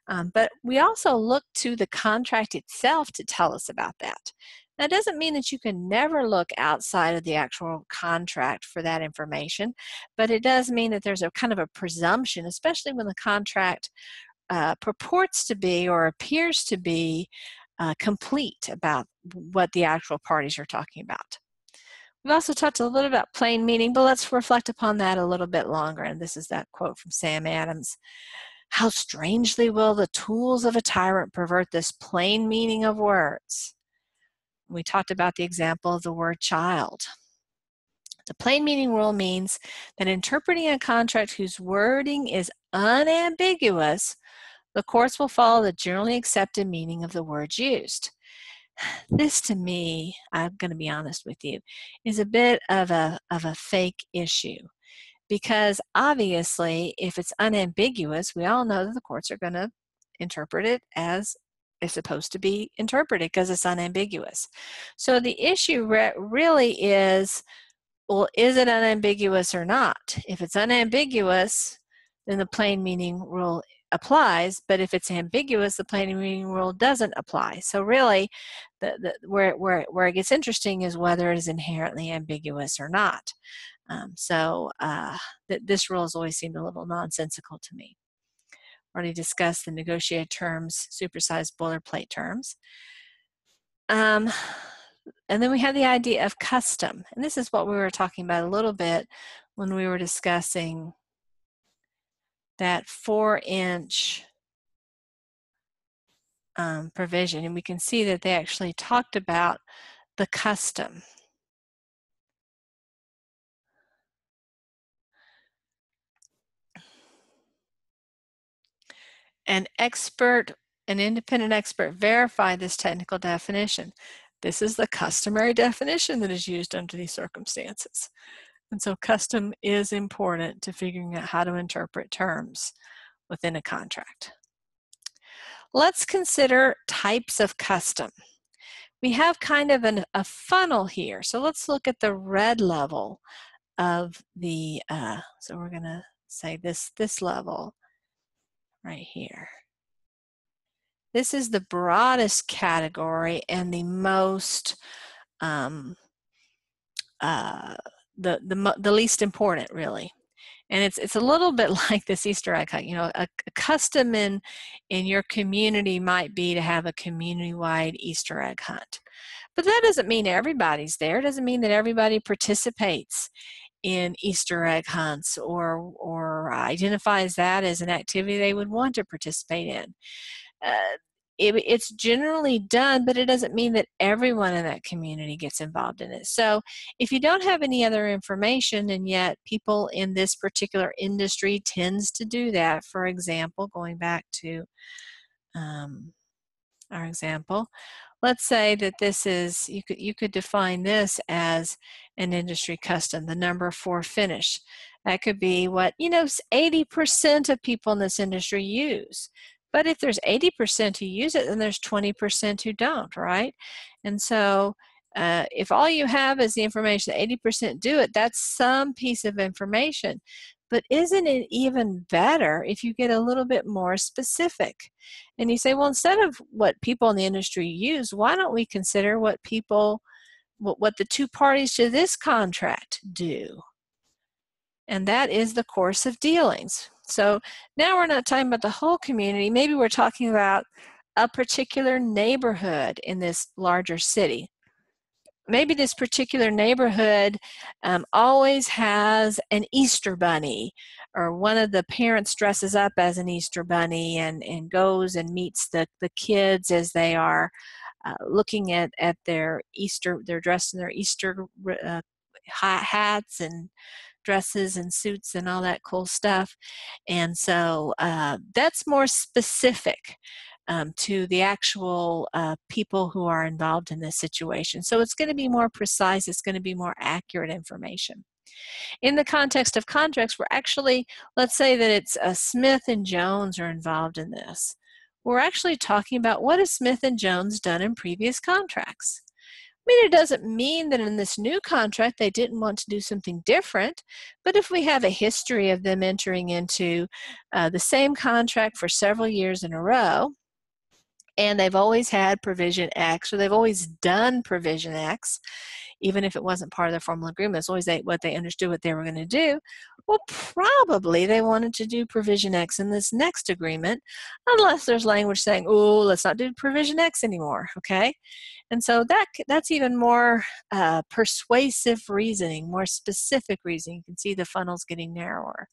Um, but we also look to the contract itself to tell us about that. That doesn't mean that you can never look outside of the actual contract for that information, but it does mean that there's a kind of a presumption, especially when the contract uh, purports to be or appears to be uh, complete about what the actual parties are talking about. We've also talked a little about plain meaning, but let's reflect upon that a little bit longer. And this is that quote from Sam Adams. How strangely will the tools of a tyrant pervert this plain meaning of words? We talked about the example of the word child. The plain meaning rule means that interpreting a contract whose wording is unambiguous, the courts will follow the generally accepted meaning of the words used. This to me, I'm going to be honest with you, is a bit of a, of a fake issue because obviously if it's unambiguous, we all know that the courts are going to interpret it as is supposed to be interpreted because it's unambiguous. So the issue re- really is well, is it unambiguous or not? If it's unambiguous, then the plain meaning rule applies, but if it's ambiguous, the plain meaning rule doesn't apply. So really, the, the, where, where, where it gets interesting is whether it is inherently ambiguous or not. Um, so uh, th this rule has always seemed a little nonsensical to me. Already discussed the negotiated terms, supersized boilerplate terms. Um, and then we have the idea of custom. And this is what we were talking about a little bit when we were discussing that four inch um, provision. And we can see that they actually talked about the custom. An expert, an independent expert verify this technical definition. This is the customary definition that is used under these circumstances. And so custom is important to figuring out how to interpret terms within a contract. Let's consider types of custom. We have kind of an, a funnel here. So let's look at the red level of the, uh, so we're gonna say this, this level right here. This is the broadest category and the most, um, uh, the, the, the least important really. And it's, it's a little bit like this Easter egg hunt. You know, a, a custom in, in your community might be to have a community-wide Easter egg hunt. But that doesn't mean everybody's there. It doesn't mean that everybody participates in Easter egg hunts or, or identifies that as an activity they would want to participate in. Uh, it, it's generally done, but it doesn't mean that everyone in that community gets involved in it. So if you don't have any other information and yet people in this particular industry tends to do that, for example, going back to um, our example, let's say that this is, you could, you could define this as an industry custom, the number four finish. That could be what, you know, 80% of people in this industry use. But if there's 80% who use it, then there's 20% who don't, right? And so uh, if all you have is the information that 80% do it, that's some piece of information. But isn't it even better if you get a little bit more specific? And you say, well, instead of what people in the industry use, why don't we consider what people, what, what the two parties to this contract do? And that is the course of dealings. So now we're not talking about the whole community. Maybe we're talking about a particular neighborhood in this larger city. Maybe this particular neighborhood um, always has an Easter bunny, or one of the parents dresses up as an Easter bunny and, and goes and meets the, the kids as they are uh, looking at, at their Easter, they're dressed in their Easter uh, hats and dresses and suits and all that cool stuff. And so uh, that's more specific. Um, to the actual uh, people who are involved in this situation. So it's going to be more precise, it's going to be more accurate information. In the context of contracts, we're actually, let's say that it's uh, Smith and Jones are involved in this. We're actually talking about what has Smith and Jones done in previous contracts. I mean, it doesn't mean that in this new contract they didn't want to do something different, but if we have a history of them entering into uh, the same contract for several years in a row, and they've always had provision X, or they've always done provision X, even if it wasn't part of the formal agreement, it's always they, what they understood what they were going to do. Well, probably they wanted to do provision X in this next agreement, unless there's language saying, oh, let's not do provision X anymore, okay? And so that that's even more uh, persuasive reasoning, more specific reasoning. You can see the funnel's getting narrower.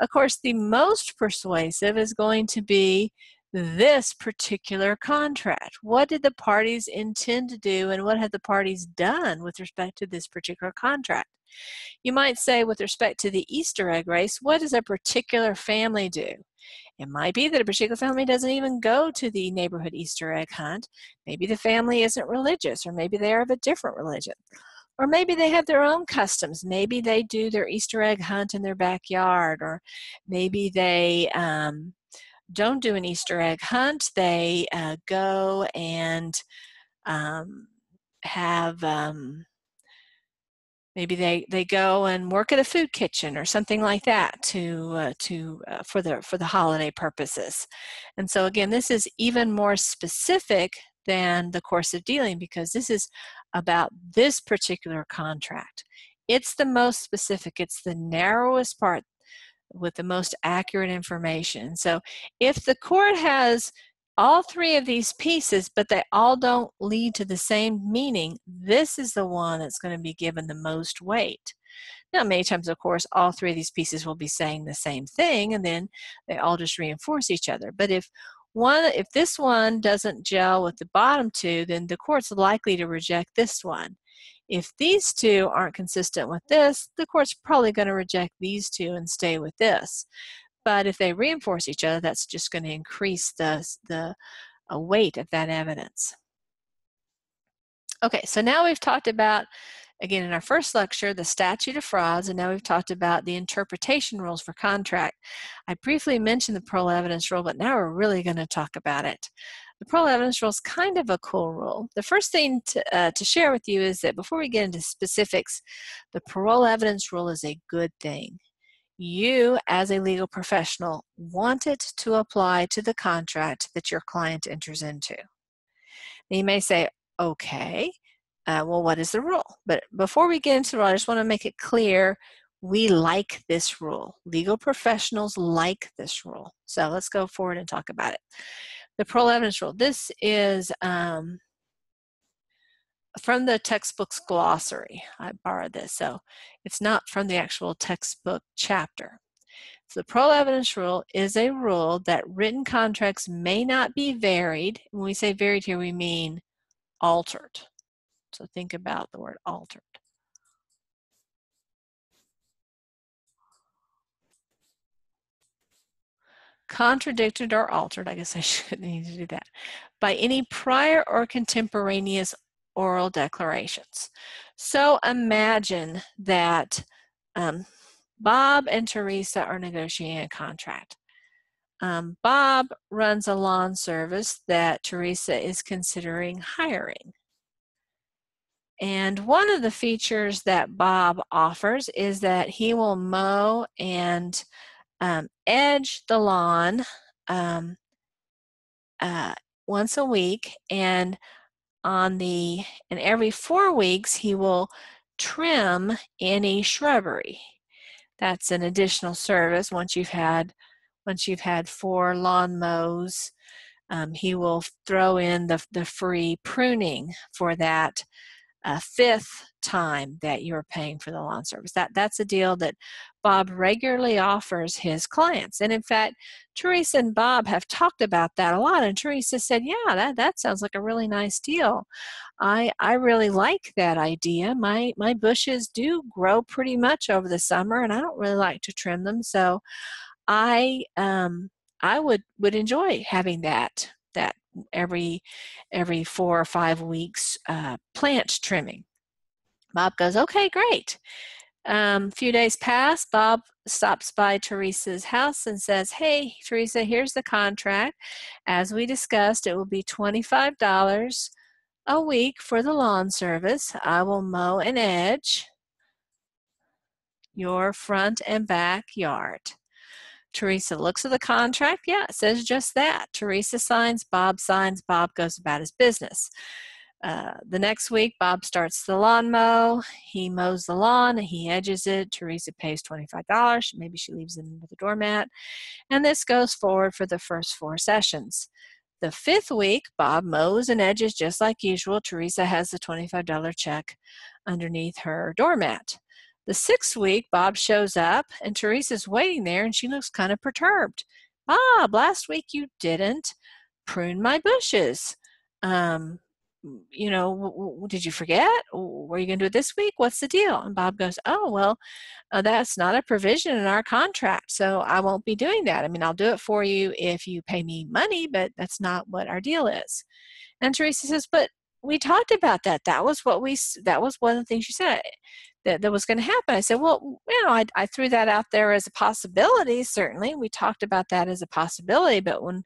Of course, the most persuasive is going to be this particular contract. What did the parties intend to do and what have the parties done with respect to this particular contract? You might say with respect to the Easter egg race, what does a particular family do? It might be that a particular family doesn't even go to the neighborhood Easter egg hunt. Maybe the family isn't religious or maybe they are of a different religion. Or maybe they have their own customs. Maybe they do their Easter egg hunt in their backyard or maybe they um, don't do an Easter egg hunt. They uh, go and um, have um, maybe they, they go and work at a food kitchen or something like that to uh, to uh, for the for the holiday purposes. And so again, this is even more specific than the course of dealing because this is about this particular contract. it's the most specific, it's the narrowest part with the most accurate information. So if the court has all three of these pieces, but they all don't lead to the same meaning, this is the one that's going to be given the most weight. Now, many times, of course, all three of these pieces will be saying the same thing, and then they all just reinforce each other. But if one, if this one doesn't gel with the bottom two, then the court's likely to reject this one. If these two aren't consistent with this, the court's probably going to reject these two and stay with this. But if they reinforce each other, that's just going to increase the, the uh, weight of that evidence. Okay, so now we've talked about, again, in our first lecture, the statute of frauds, and now we've talked about the interpretation rules for contract. I briefly mentioned the parol evidence rule, but now we're really going to talk about it. The parol evidence rule is kind of a cool rule. The first thing to, uh, to share with you is that before we get into specifics, the parol evidence rule is a good thing you as a legal professional want it to apply to the contract that your client enters into. You may say, okay, uh, well, what is the rule? But before we get into the rule, I just want to make it clear we like this rule. Legal professionals like this rule. So let's go forward and talk about it. The parol evidence rule. This is um, from the textbook's glossary. I borrowed this, so it's not from the actual textbook chapter. So the parol evidence rule is a rule that written contracts may not be varied. When we say varied here, we mean altered. So think about the word altered. Contradicted or altered, I guess I shouldn't need to do that, by any prior or contemporaneous oral declarations. So imagine that um, Bob and Teresa are negotiating a contract. Um, Bob runs a lawn service that Teresa is considering hiring. And one of the features that Bob offers is that he will mow and um, edge the lawn um, uh, once a week and on the, and every four weeks he will trim any shrubbery. That's an additional service once you've had once you've had four lawn mows. Um, he will throw in the, the free pruning for that uh, fifth time that you're paying for the lawn service. That that's a deal that Bob regularly offers his clients. And in fact, Teresa and Bob have talked about that a lot. And Teresa said, "Yeah, that that sounds like a really nice deal. I I really like that idea. My my bushes do grow pretty much over the summer, and I don't really like to trim them. So, I um I would would enjoy having that that every every four or five weeks uh, plant trimming. Bob goes, okay, great. A um, few days pass. Bob stops by Teresa's house and says, Hey, Teresa, here's the contract. As we discussed, it will be $25 a week for the lawn service. I will mow and edge your front and back yard. Teresa looks at the contract. Yeah, it says just that. Teresa signs, Bob signs, Bob goes about his business. Uh, the next week, Bob starts the lawn mow. He mows the lawn, he edges it. Teresa pays $25. Maybe she leaves it under the doormat. And this goes forward for the first four sessions. The fifth week, Bob mows and edges just like usual. Teresa has the $25 check underneath her doormat. The sixth week, Bob shows up and Teresa's waiting there and she looks kind of perturbed. Bob, last week you didn't prune my bushes. Um, you know, w- w- did you forget? Are you going to do it this week? What's the deal? And Bob goes, Oh, well, uh, that's not a provision in our contract, so I won't be doing that. I mean, I'll do it for you if you pay me money, but that's not what our deal is. And Teresa says, But we talked about that. That was what we, that was one of the things you said that, that was going to happen. I said, well, you know, I, I threw that out there as a possibility. Certainly, we talked about that as a possibility, but when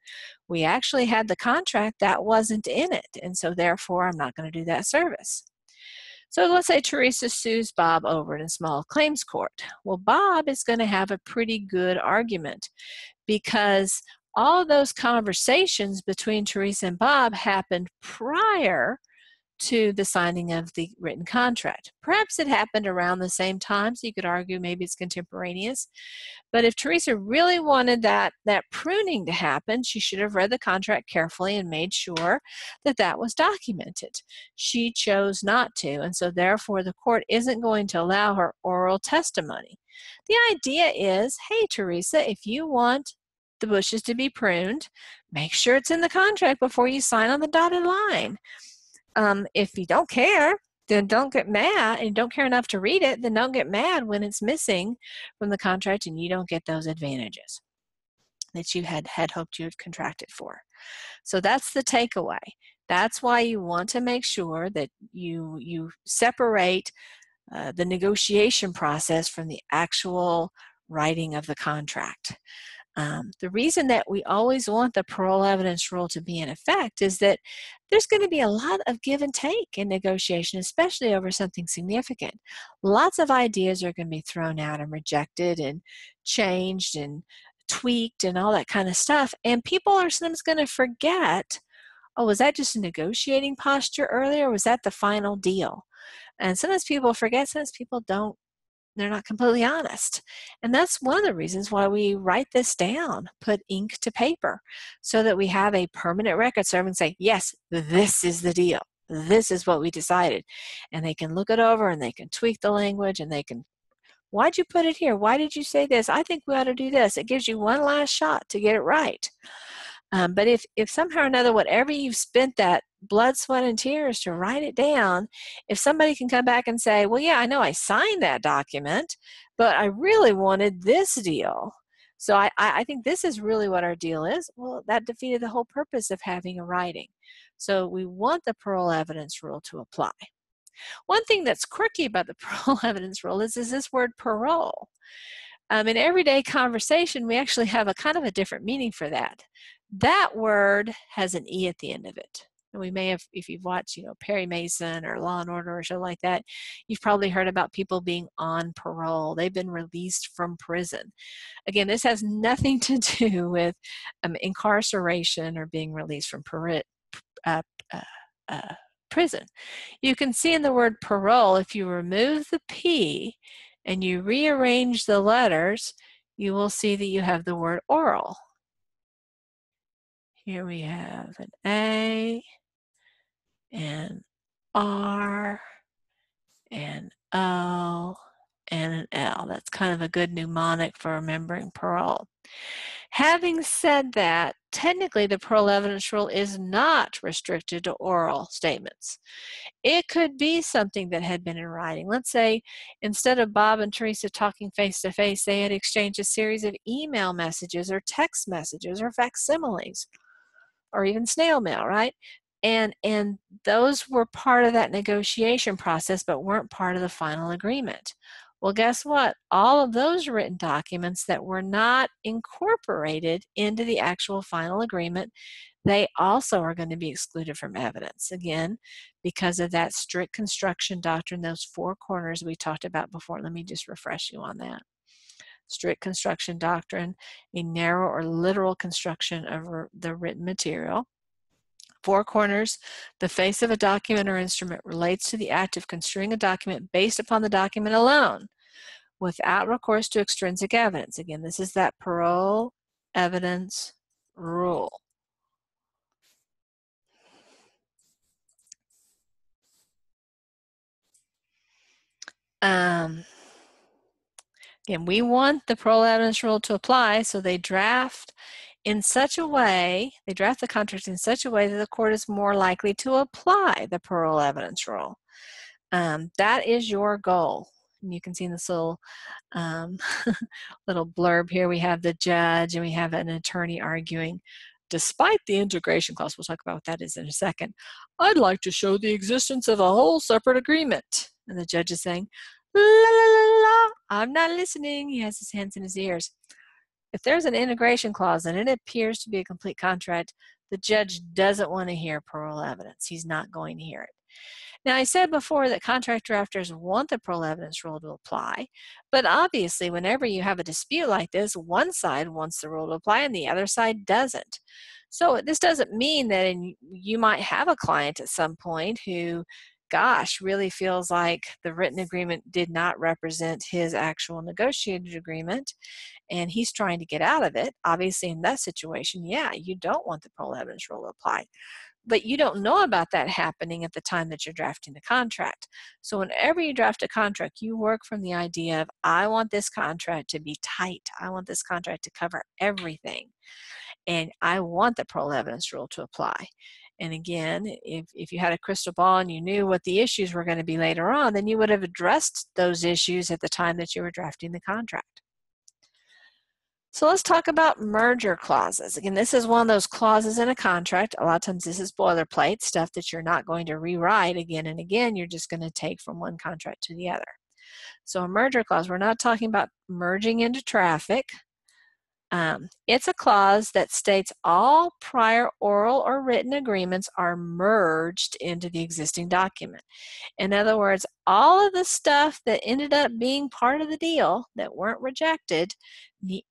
we actually had the contract, that wasn't in it, and so therefore, I'm not going to do that service. So let's say Teresa sues Bob over in small claims court. Well, Bob is going to have a pretty good argument because all those conversations between Teresa and Bob happened prior to the signing of the written contract. Perhaps it happened around the same time, so you could argue maybe it's contemporaneous. But if Teresa really wanted that, that pruning to happen, she should have read the contract carefully and made sure that that was documented. She chose not to, and so therefore the court isn't going to allow her oral testimony. The idea is hey, Teresa, if you want the bushes to be pruned, make sure it's in the contract before you sign on the dotted line. Um, if you don't care, then don't get mad and don't care enough to read it, then don't get mad when it's missing from the contract and you don't get those advantages that you had had hoped you had contracted for. So that's the takeaway. That's why you want to make sure that you you separate uh, the negotiation process from the actual writing of the contract. Um, the reason that we always want the parol evidence rule to be in effect is that there's going to be a lot of give and take in negotiation, especially over something significant. Lots of ideas are going to be thrown out and rejected and changed and tweaked and all that kind of stuff. And people are sometimes going to forget oh, was that just a negotiating posture earlier? was that the final deal? And sometimes people forget, sometimes people don't they're not completely honest. And that's one of the reasons why we write this down, put ink to paper, so that we have a permanent record so everyone say, yes, this is the deal. This is what we decided. And they can look it over and they can tweak the language and they can, why'd you put it here? Why did you say this? I think we ought to do this. It gives you one last shot to get it right. Um, but if, if somehow or another, whatever you've spent that blood, sweat, and tears to write it down, if somebody can come back and say, well, yeah, I know I signed that document, but I really wanted this deal. So I, I think this is really what our deal is. Well, that defeated the whole purpose of having a writing. So we want the parol evidence rule to apply. One thing that's quirky about the parol evidence rule is, is this word parol. Um, in everyday conversation, we actually have a kind of a different meaning for that. That word has an E at the end of it. And we may have, if you've watched, you know, Perry Mason or Law and Order or show like that, you've probably heard about people being on parole. They've been released from prison. Again, this has nothing to do with um, incarceration or being released from pari- uh, uh, uh, prison. You can see in the word parol, if you remove the P and you rearrange the letters, you will see that you have the word oral. Here we have an A and R and O and an L. That's kind of a good mnemonic for remembering parol. Having said that, technically the parol evidence rule is not restricted to oral statements. It could be something that had been in writing. Let's say instead of Bob and Teresa talking face to face, they had exchanged a series of email messages or text messages or facsimiles or even snail mail, right? And and those were part of that negotiation process but weren't part of the final agreement. Well, guess what? All of those written documents that were not incorporated into the actual final agreement, they also are going to be excluded from evidence. Again, because of that strict construction doctrine, those four corners we talked about before. Let me just refresh you on that strict construction doctrine, a narrow or literal construction of the written material. Four corners, the face of a document or instrument relates to the act of construing a document based upon the document alone without recourse to extrinsic evidence. Again, this is that parol evidence rule. Um, and we want the parol evidence rule to apply, so they draft in such a way, they draft the contract in such a way that the court is more likely to apply the parol evidence rule. Um, that is your goal. And you can see in this little um, little blurb here, we have the judge and we have an attorney arguing. Despite the integration clause, we'll talk about what that is in a second, I'd like to show the existence of a whole separate agreement. And the judge is saying, la la la la, I'm not listening. He has his hands in his ears. If there's an integration clause and it appears to be a complete contract, the judge doesn't want to hear parol evidence. He's not going to hear it. Now, I said before that contract drafters want the parol evidence rule to apply, but obviously, whenever you have a dispute like this, one side wants the rule to apply and the other side doesn't. So this doesn't mean that in, you might have a client at some point who, gosh, really feels like the written agreement did not represent his actual negotiated agreement and he's trying to get out of it. Obviously, in that situation, yeah, you don't want the parol evidence rule to apply. but you don't know about that happening at the time that you're drafting the contract. So whenever you draft a contract, you work from the idea of, I want this contract to be tight. I want this contract to cover everything. And I want the parol evidence rule to apply. And again, if, if you had a crystal ball and you knew what the issues were going to be later on, then you would have addressed those issues at the time that you were drafting the contract. So let's talk about merger clauses. Again, this is one of those clauses in a contract. A lot of times this is boilerplate, stuff that you're not going to rewrite again and again. You're just going to take from one contract to the other. So a merger clause, we're not talking about merging into traffic. Um, it's a clause that states all prior oral or written agreements are merged into the existing document. In other words, all of the stuff that ended up being part of the deal that weren't rejected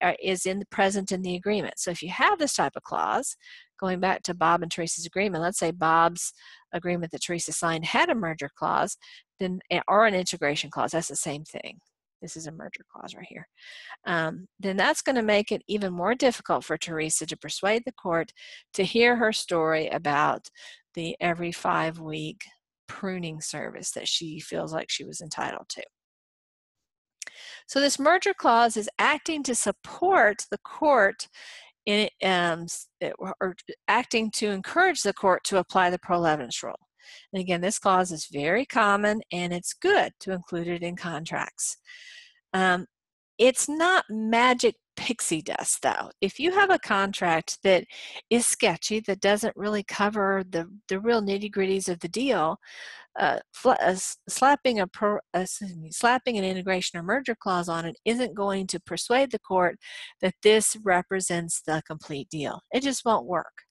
uh, is in the present in the agreement. So if you have this type of clause, going back to Bob and Teresa's agreement, let's say Bob's agreement that Teresa signed had a merger clause, then eh, or an integration clause, that's the same thing. This is a merger clause right here. Um, then that's going to make it even more difficult for Teresa to persuade the court to hear her story about the every five week pruning service that she feels like she was entitled to. So this merger clause is acting to support the court in, um, or acting to encourage the court to apply the parol evidence rule. And again, this clause is very common and it's good to include it in contracts. Um, it's not magic pixie dust though. If you have a contract that is sketchy, that doesn't really cover the, the real nitty gritties of the deal, uh, uh, slapping a pro, uh, me, slapping an integration or merger clause on it isn't going to persuade the court that this represents the complete deal. It just won't work.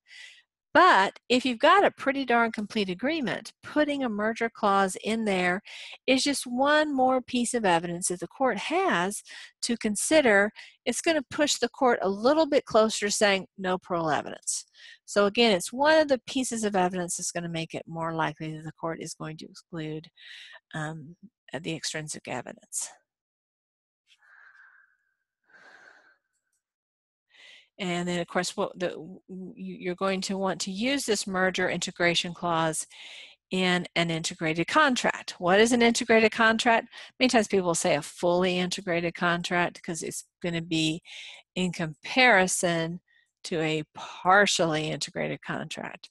But if you've got a pretty darn complete agreement, putting a merger clause in there is just one more piece of evidence that the court has to consider. It's going to push the court a little bit closer to saying no parol evidence. So again, it's one of the pieces of evidence that's going to make it more likely that the court is going to exclude um, the extrinsic evidence. And then of course, what the, you're going to want to use this merger integration clause in an integrated contract. What is an integrated contract? Many times people say a fully integrated contract because it's going to be in comparison to a partially integrated contract.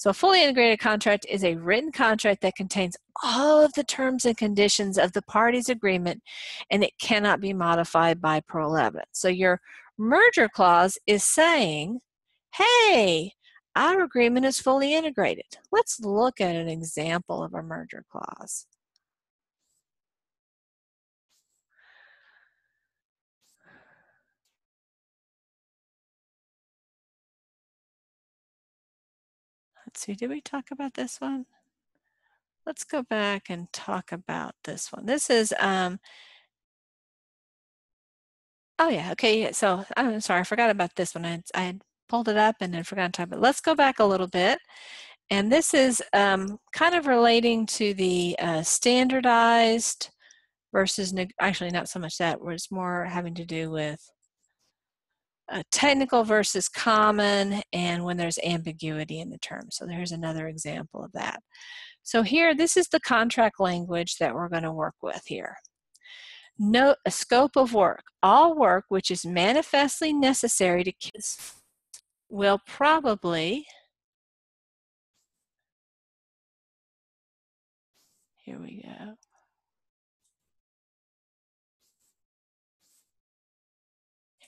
So a fully integrated contract is a written contract that contains all of the terms and conditions of the parties' agreement and it cannot be modified by parol evidence. So your merger clause is saying, hey, our agreement is fully integrated. Let's look at an example of a merger clause. Let's see, did we talk about this one? Let's go back and talk about this one. This is um, Oh yeah, okay. So I'm sorry, I forgot about this one. I, I had pulled it up and then forgot to talk about. Let's go back a little bit, and this is um, kind of relating to the uh, standardized versus actually not so much that. It's more having to do with uh, technical versus common, and when there's ambiguity in the term. So there's another example of that. So here, this is the contract language that we're going to work with here. Note a scope of work. All work which is manifestly necessary to kiss will probably, here we go.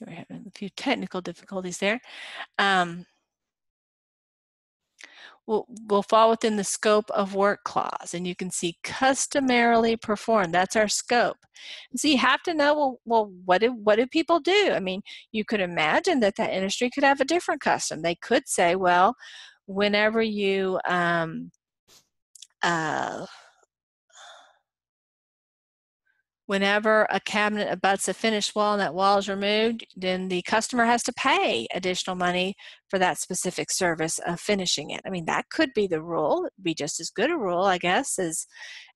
We're having a few technical difficulties there. Um, will, will fall within the scope of work clause. And you can see customarily performed. That's our scope. And so you have to know, well, well what, do, what do people do? I mean, you could imagine that that industry could have a different custom. They could say, well, whenever you um, uh, whenever a cabinet abuts a finished wall and that wall is removed, then the customer has to pay additional money for that specific service of finishing it. I mean, that could be the rule, It'd be just as good a rule, I guess, as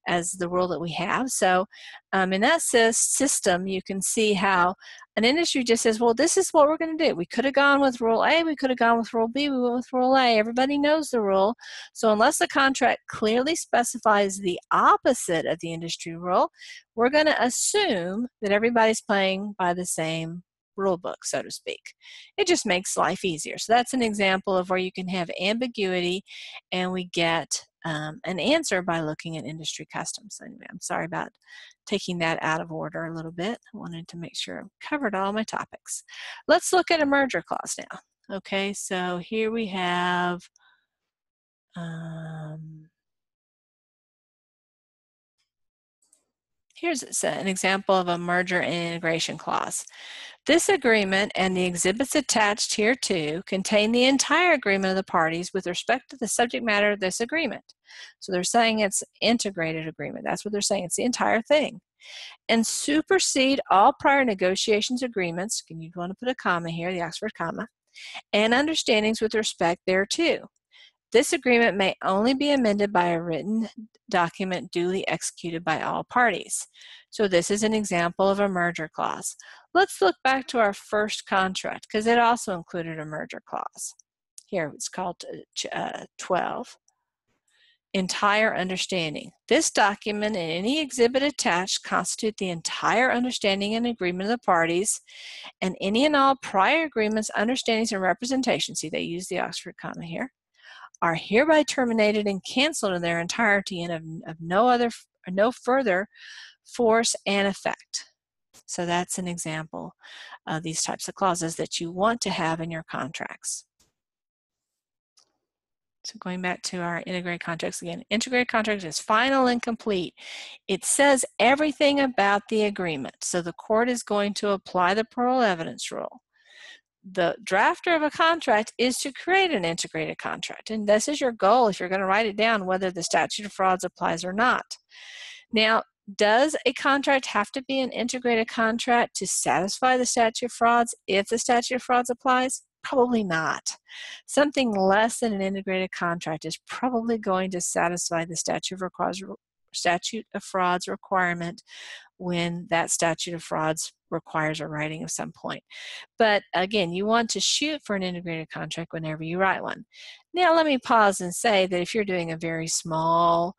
as the rule that we have. So um, in that system, you can see how an industry just says, well, this is what we're going to do. We could have gone with rule A, we could have gone with rule B, we went with rule A. Everybody knows the rule. So unless the contract clearly specifies the opposite of the industry rule, we're going to assume that everybody's playing by the same rule book, so to speak. It just makes life easier. So that's an example of where you can have ambiguity and we get um, an answer by looking at industry customs. Anyway, I'm sorry about taking that out of order a little bit. I wanted to make sure I covered all my topics. Let's look at a merger clause now. Okay, so here we have um, Here's an example of a merger and integration clause. This agreement and the exhibits attached here to contain the entire agreement of the parties with respect to the subject matter of this agreement. So they're saying it's integrated agreement. That's what they're saying. It's the entire thing. And supersede all prior negotiations agreements, and you'd want to put a comma here, the Oxford comma, and understandings with respect thereto. This agreement may only be amended by a written document duly executed by all parties. So this is an example of a merger clause. Let's look back to our first contract because it also included a merger clause. Here it's called uh, 12. Entire understanding. This document and any exhibit attached constitute the entire understanding and agreement of the parties, and any and all prior agreements, understandings, and representations. See, they use the Oxford comma here are hereby terminated and canceled in their entirety and of, of no other no further force and effect. So that's an example of these types of clauses that you want to have in your contracts. So going back to our integrated contracts again, integrated contract is final and complete. It says everything about the agreement. So the court is going to apply the parol evidence rule the drafter of a contract is to create an integrated contract. And this is your goal if you're going to write it down, whether the statute of frauds applies or not. Now, does a contract have to be an integrated contract to satisfy the statute of frauds if the statute of frauds applies? Probably not. Something less than an integrated contract is probably going to satisfy the statute of, statute of frauds requirement when that statute of frauds requires a writing of some point. But again, you want to shoot for an integrated contract whenever you write one. Now, let me pause and say that if you're doing a very small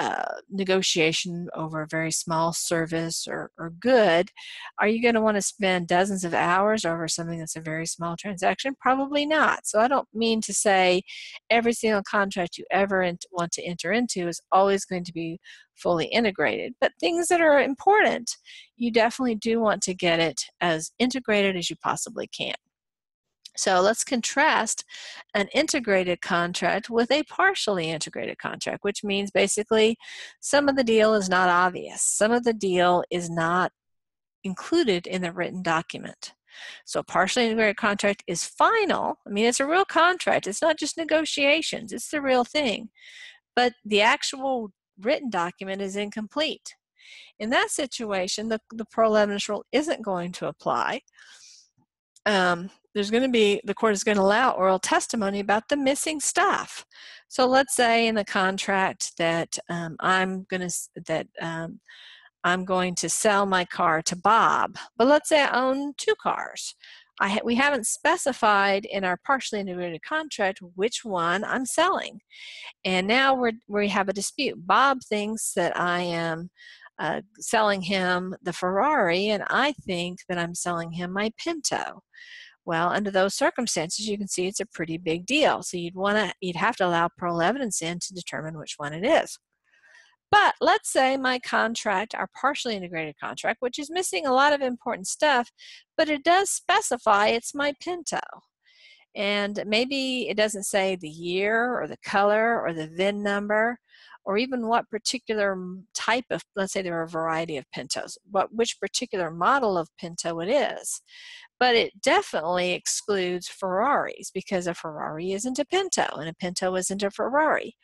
uh, negotiation over a very small service or, or good, are you going to want to spend dozens of hours over something that's a very small transaction? Probably not. So I don't mean to say every single contract you ever want to enter into is always going to be fully integrated. But things that are important, you definitely do want to get it as integrated as you possibly can. So let's contrast an integrated contract with a partially integrated contract, which means basically some of the deal is not obvious. Some of the deal is not included in the written document. So a partially integrated contract is final. I mean, it's a real contract. It's not just negotiations. It's the real thing. But the actual written document is incomplete. In that situation, the, the parol evidence rule isn't going to apply. Um, there's going to be the court is going to allow oral testimony about the missing stuff. So let's say in the contract that um, I'm going to that um, I'm going to sell my car to Bob, but let's say I own two cars. I ha- we haven't specified in our partially integrated contract which one I'm selling, and now we're we have a dispute. Bob thinks that I am. Uh, selling him the Ferrari, and I think that I'm selling him my Pinto. Well, under those circumstances, you can see it's a pretty big deal. So you'd want to, you'd have to allow parol evidence in to determine which one it is. But let's say my contract, our partially integrated contract, which is missing a lot of important stuff, but it does specify it's my Pinto. And maybe it doesn't say the year or the color or the VIN number or even what particular type of, let's say there are a variety of Pintos, what, which particular model of Pinto it is but it definitely excludes Ferraris because a Ferrari isn't a Pinto and a Pinto isn't a Ferrari.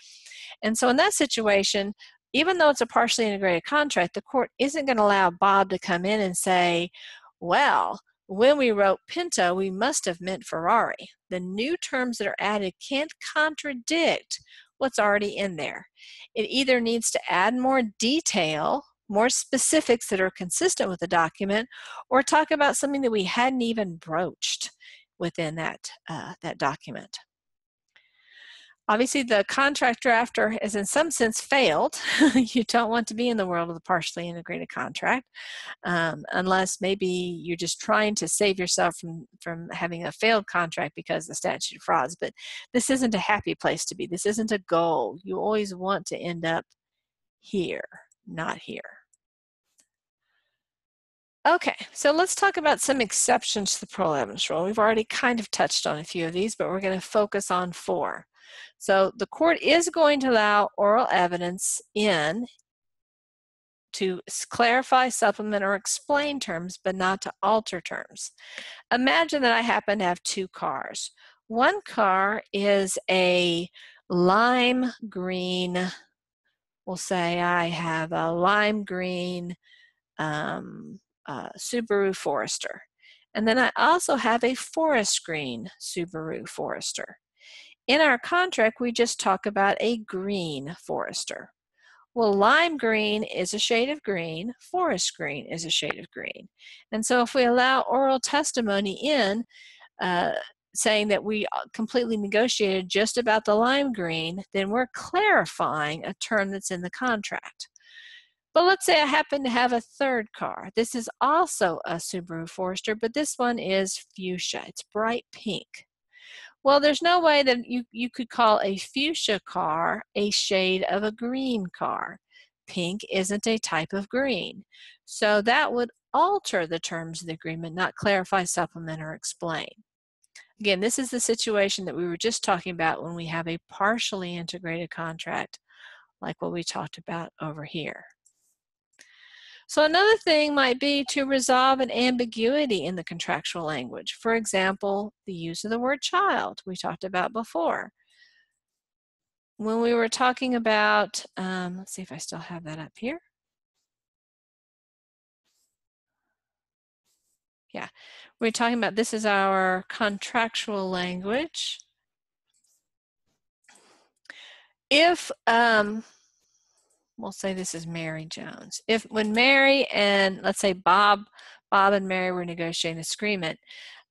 And so in that situation, even though it's a partially integrated contract, the court isn't going to allow Bob to come in and say, well, when we wrote Pinto, we must have meant Ferrari. The new terms that are added can't contradict what's already in there. It either needs to add more detail, more specifics that are consistent with the document, or talk about something that we hadn't even broached within that, uh, that document. Obviously, the contract drafter is in some sense failed. you don't want to be in the world of the partially integrated contract um, unless maybe you're just trying to save yourself from, from having a failed contract because of the statute of frauds. But this isn't a happy place to be. This isn't a goal. You always want to end up here, not here. Okay, so let's talk about some exceptions to the parol evidence rule. We've already kind of touched on a few of these, but we're going to focus on four. So the court is going to allow oral evidence in to clarify, supplement, or explain terms, but not to alter terms. Imagine that I happen to have two cars. One car is a lime green, we'll say I have a lime green um, uh, Subaru Forester. And then I also have a forest green Subaru Forester. In our contract, we just talk about a green Forester. Well, lime green is a shade of green, forest green is a shade of green. And so if we allow oral testimony in, uh, saying that we uh, completely negotiated just about the lime green, then we're clarifying a term that's in the contract. But let's say I happen to have a third car. This is also a Subaru Forester, but this one is fuchsia. It's bright pink. Well, there's no way that you, you could call a fuchsia car a shade of a green car. Pink isn't a type of green. So that would alter the terms of the agreement, not clarify, supplement, or explain. Again, this is the situation that we were just talking about when we have a partially integrated contract, like what we talked about over here. So another thing might be to resolve an ambiguity in the contractual language. For example, the use of the word child we talked about before. When we were talking about, um, let's see if I still have that up here. Yeah, we're talking about this is our contractual language. If um, we'll say this is Mary Jones. If when Mary and let's say Bob, Bob and Mary were negotiating this agreement,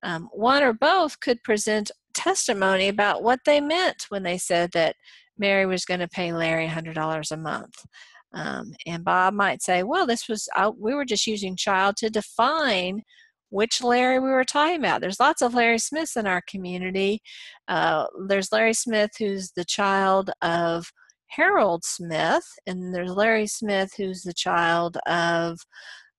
um, one or both could present testimony about what they meant when they said that Mary was going to pay Larry $100 a month. Um, and Bob might say, well, this was, uh, we were just using child to define which Larry we were talking about. There's lots of Larry Smiths in our community. Uh, there's Larry Smith, who's the child of Harold Smith, and there's Larry Smith, who's the child of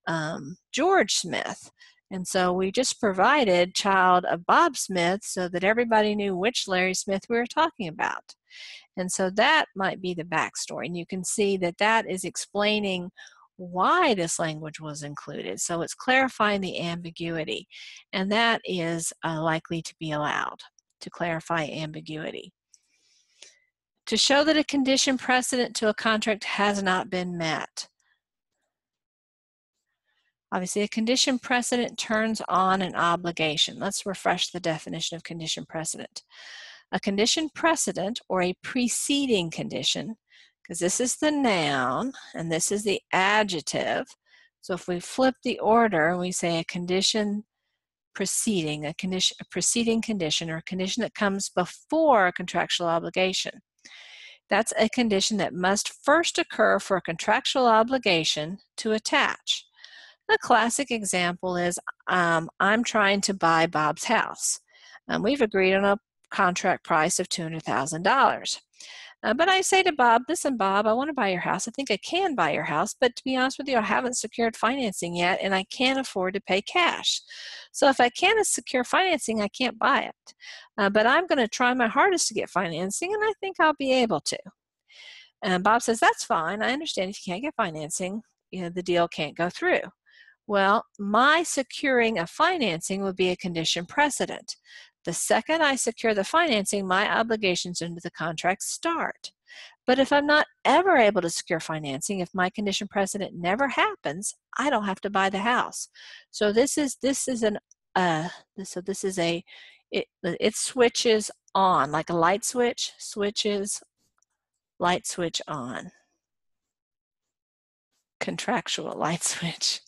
um, George Smith. And so we just provided child of Bob Smith so that everybody knew which Larry Smith we were talking about. And so that might be the backstory. And you can see that that is explaining why this language was included. So it's clarifying the ambiguity. And that is uh, likely to be allowed to clarify ambiguity to show that a condition precedent to a contract has not been met. Obviously, a condition precedent turns on an obligation. Let's refresh the definition of condition precedent. A condition precedent or a preceding condition, because this is the noun and this is the adjective. So if we flip the order and we say a condition preceding, a condition, a preceding condition or a condition that comes before a contractual obligation. That's a condition that must first occur for a contractual obligation to attach. A classic example is um, I'm trying to buy Bob's house. Um, we've agreed on a contract price of $200,000. Uh, but I say to Bob, listen, Bob, I want to buy your house. I think I can buy your house, but to be honest with you, I haven't secured financing yet and I can't afford to pay cash. So if I can't secure financing, I can't buy it. Uh, but I'm going to try my hardest to get financing and I think I'll be able to. And Bob says, that's fine. I understand if you can't get financing, you know, the deal can't go through. Well, my securing of financing would be a condition precedent. The second I secure the financing, my obligations under the contract start. But if I'm not ever able to secure financing, if my condition precedent never happens, I don't have to buy the house. So this is this is an uh, so this is a, it, it switches on, like a light switch, switches, light switch on. Contractual light switch,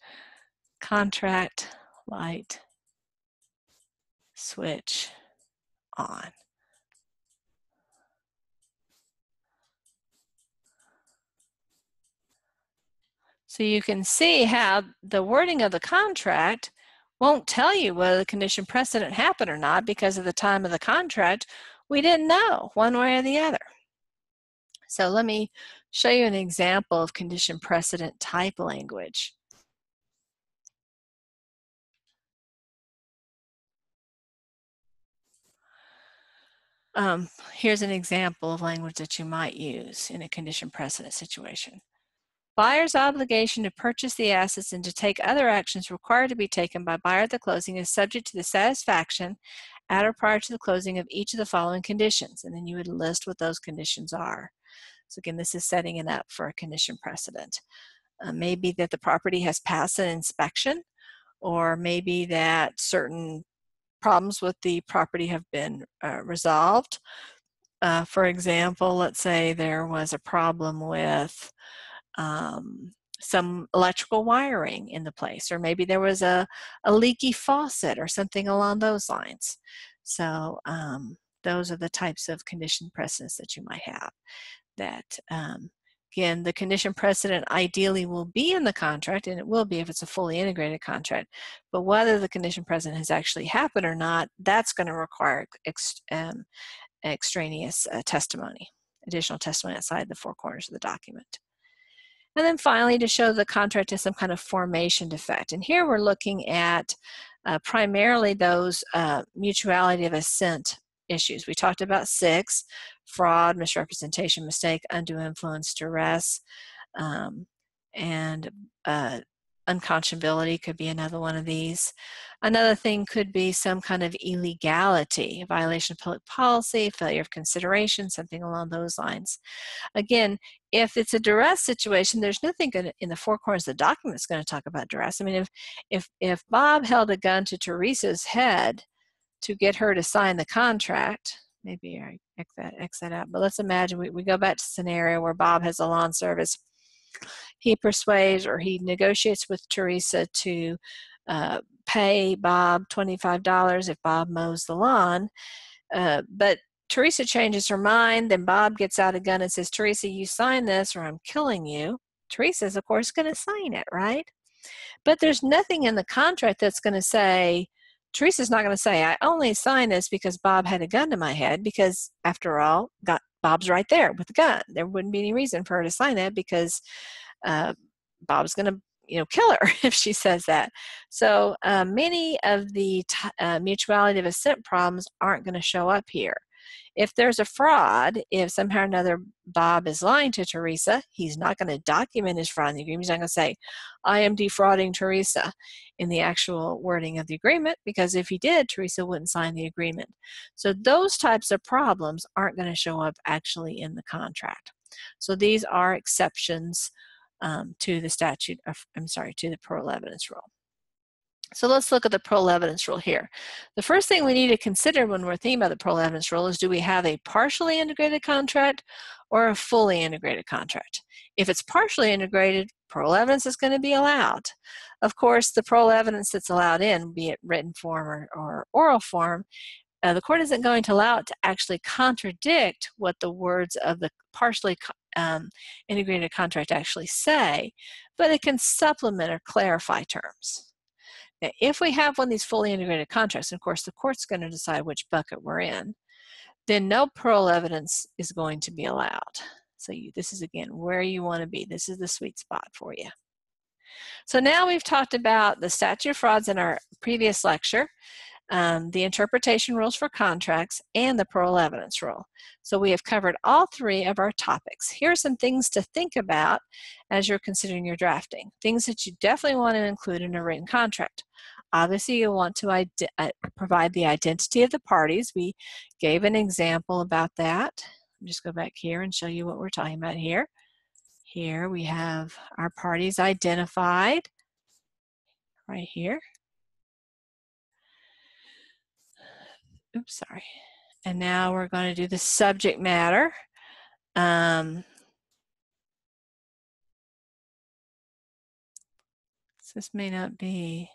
contract, light, switch on. So you can see how the wording of the contract won't tell you whether the condition precedent happened or not because at the time of the contract, we didn't know one way or the other. So let me show you an example of condition precedent type language. Um, here's an example of language that you might use in a condition precedent situation. Buyer's obligation to purchase the assets and to take other actions required to be taken by buyer at the closing is subject to the satisfaction at or prior to the closing of each of the following conditions. And then you would list what those conditions are. So again, this is setting it up for a condition precedent. Uh, maybe that the property has passed an inspection, or maybe that certain problems with the property have been uh, resolved. Uh, for example, let's say there was a problem with um, some electrical wiring in the place, or maybe there was a, a leaky faucet or something along those lines. So um, those are the types of condition precedents that you might have. That um, again, the condition precedent ideally will be in the contract, and it will be if it's a fully integrated contract. But whether the condition precedent has actually happened or not, that's going to require ex, um, extraneous uh, testimony, additional testimony outside the four corners of the document. And then finally, to show the contract has some kind of formation defect. And here we're looking at uh, primarily those uh, mutuality of assent issues. We talked about six, fraud, misrepresentation, mistake, undue influence, duress, um, and uh, unconscionability could be another one of these. Another thing could be some kind of illegality, violation of public policy, failure of consideration, something along those lines. Again, if it's a duress situation, there's nothing in the four corners of the document that's going to talk about duress. I mean, if, if, if Bob held a gun to Teresa's head to get her to sign the contract, maybe I X that, X that out, but let's imagine we, we go back to scenario where Bob has a lawn service he persuades or he negotiates with Teresa to uh, pay Bob $25 if Bob mows the lawn. Uh, but Teresa changes her mind, then Bob gets out a gun and says, Teresa, you sign this or I'm killing you. Teresa's, of course, going to sign it, right? But there's nothing in the contract that's going to say, Teresa's not going to say, I only signed this because Bob had a gun to my head, because after all, got, Bob's right there with the gun. There wouldn't be any reason for her to sign that because uh, Bob's going to you know kill her if she says that so uh, many of the t- uh, mutuality of assent problems aren't going to show up here if there's a fraud if somehow or another bob is lying to teresa he's not going to document his fraud in the agreement. He's not going to say i am defrauding teresa in the actual wording of the agreement because if he did teresa wouldn't sign the agreement. So those types of problems aren't going to show up actually in the contract. So these are exceptions um, to the statute, of, I'm sorry, to the parol evidence rule. So let's look at the parol evidence rule here. The first thing we need to consider when we're thinking about the parol evidence rule is do we have a partially integrated contract or a fully integrated contract? If it's partially integrated, parol evidence is going to be allowed. Of course, the parol evidence that's allowed in, be it written form or, or oral form, uh, the court isn't going to allow it to actually contradict what the words of the partially um, integrated contract actually say, but it can supplement or clarify terms. Now, if we have one of these fully integrated contracts, and of course the court's going to decide which bucket we're in, then no parol evidence is going to be allowed. So you, this is again where you want to be. This is the sweet spot for you. So now we've talked about the statute of frauds in our previous lecture um, the interpretation rules for contracts, and the parol evidence rule. So we have covered all three of our topics. Here are some things to think about as you're considering your drafting. Things that you definitely want to include in a written contract. Obviously, you want to uh, provide the identity of the parties. We gave an example about that. just go back here and show you what we're talking about here. Here we have our parties identified right here. Oops, sorry. And now we're going to do the subject matter. Um, this may not be,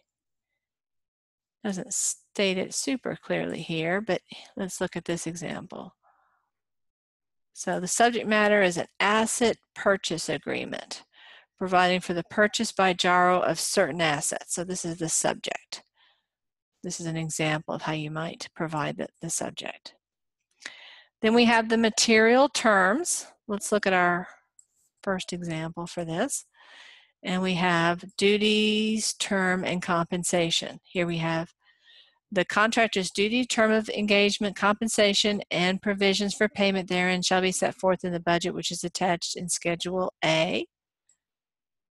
doesn't state it super clearly here, but let's look at this example. So the subject matter is an asset purchase agreement, providing for the purchase by JARO of certain assets. So this is the subject. This is an example of how you might provide the, the subject. Then we have the material terms. Let's look at our first example for this. And we have duties, term, and compensation. Here we have the contractor's duty, term of engagement, compensation, and provisions for payment therein shall be set forth in the budget, which is attached in Schedule A.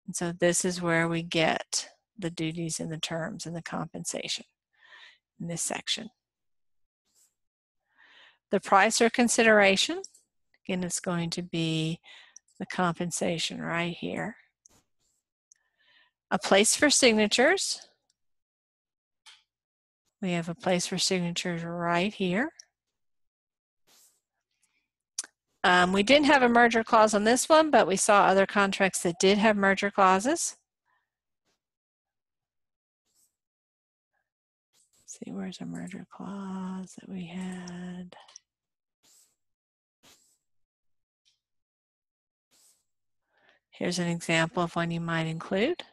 And so this is where we get the duties and the terms and the compensation in this section. The price or consideration, again, it's going to be the compensation right here. A place for signatures. We have a place for signatures right here. Um, we didn't have a merger clause on this one, but we saw other contracts that did have merger clauses. See, where's a merger clause that we had? Here's an example of one you might include.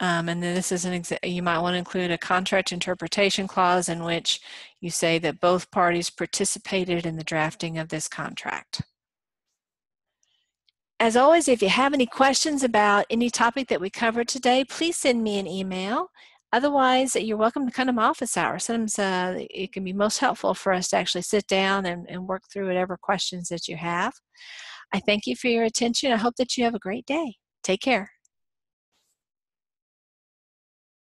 Um, and then this is an example, you might want to include a contract interpretation clause in which you say that both parties participated in the drafting of this contract. As always, if you have any questions about any topic that we covered today, please send me an email Otherwise, you're welcome to come to my office hours. Sometimes uh, it can be most helpful for us to actually sit down and, and work through whatever questions that you have. I thank you for your attention. I hope that you have a great day. Take care.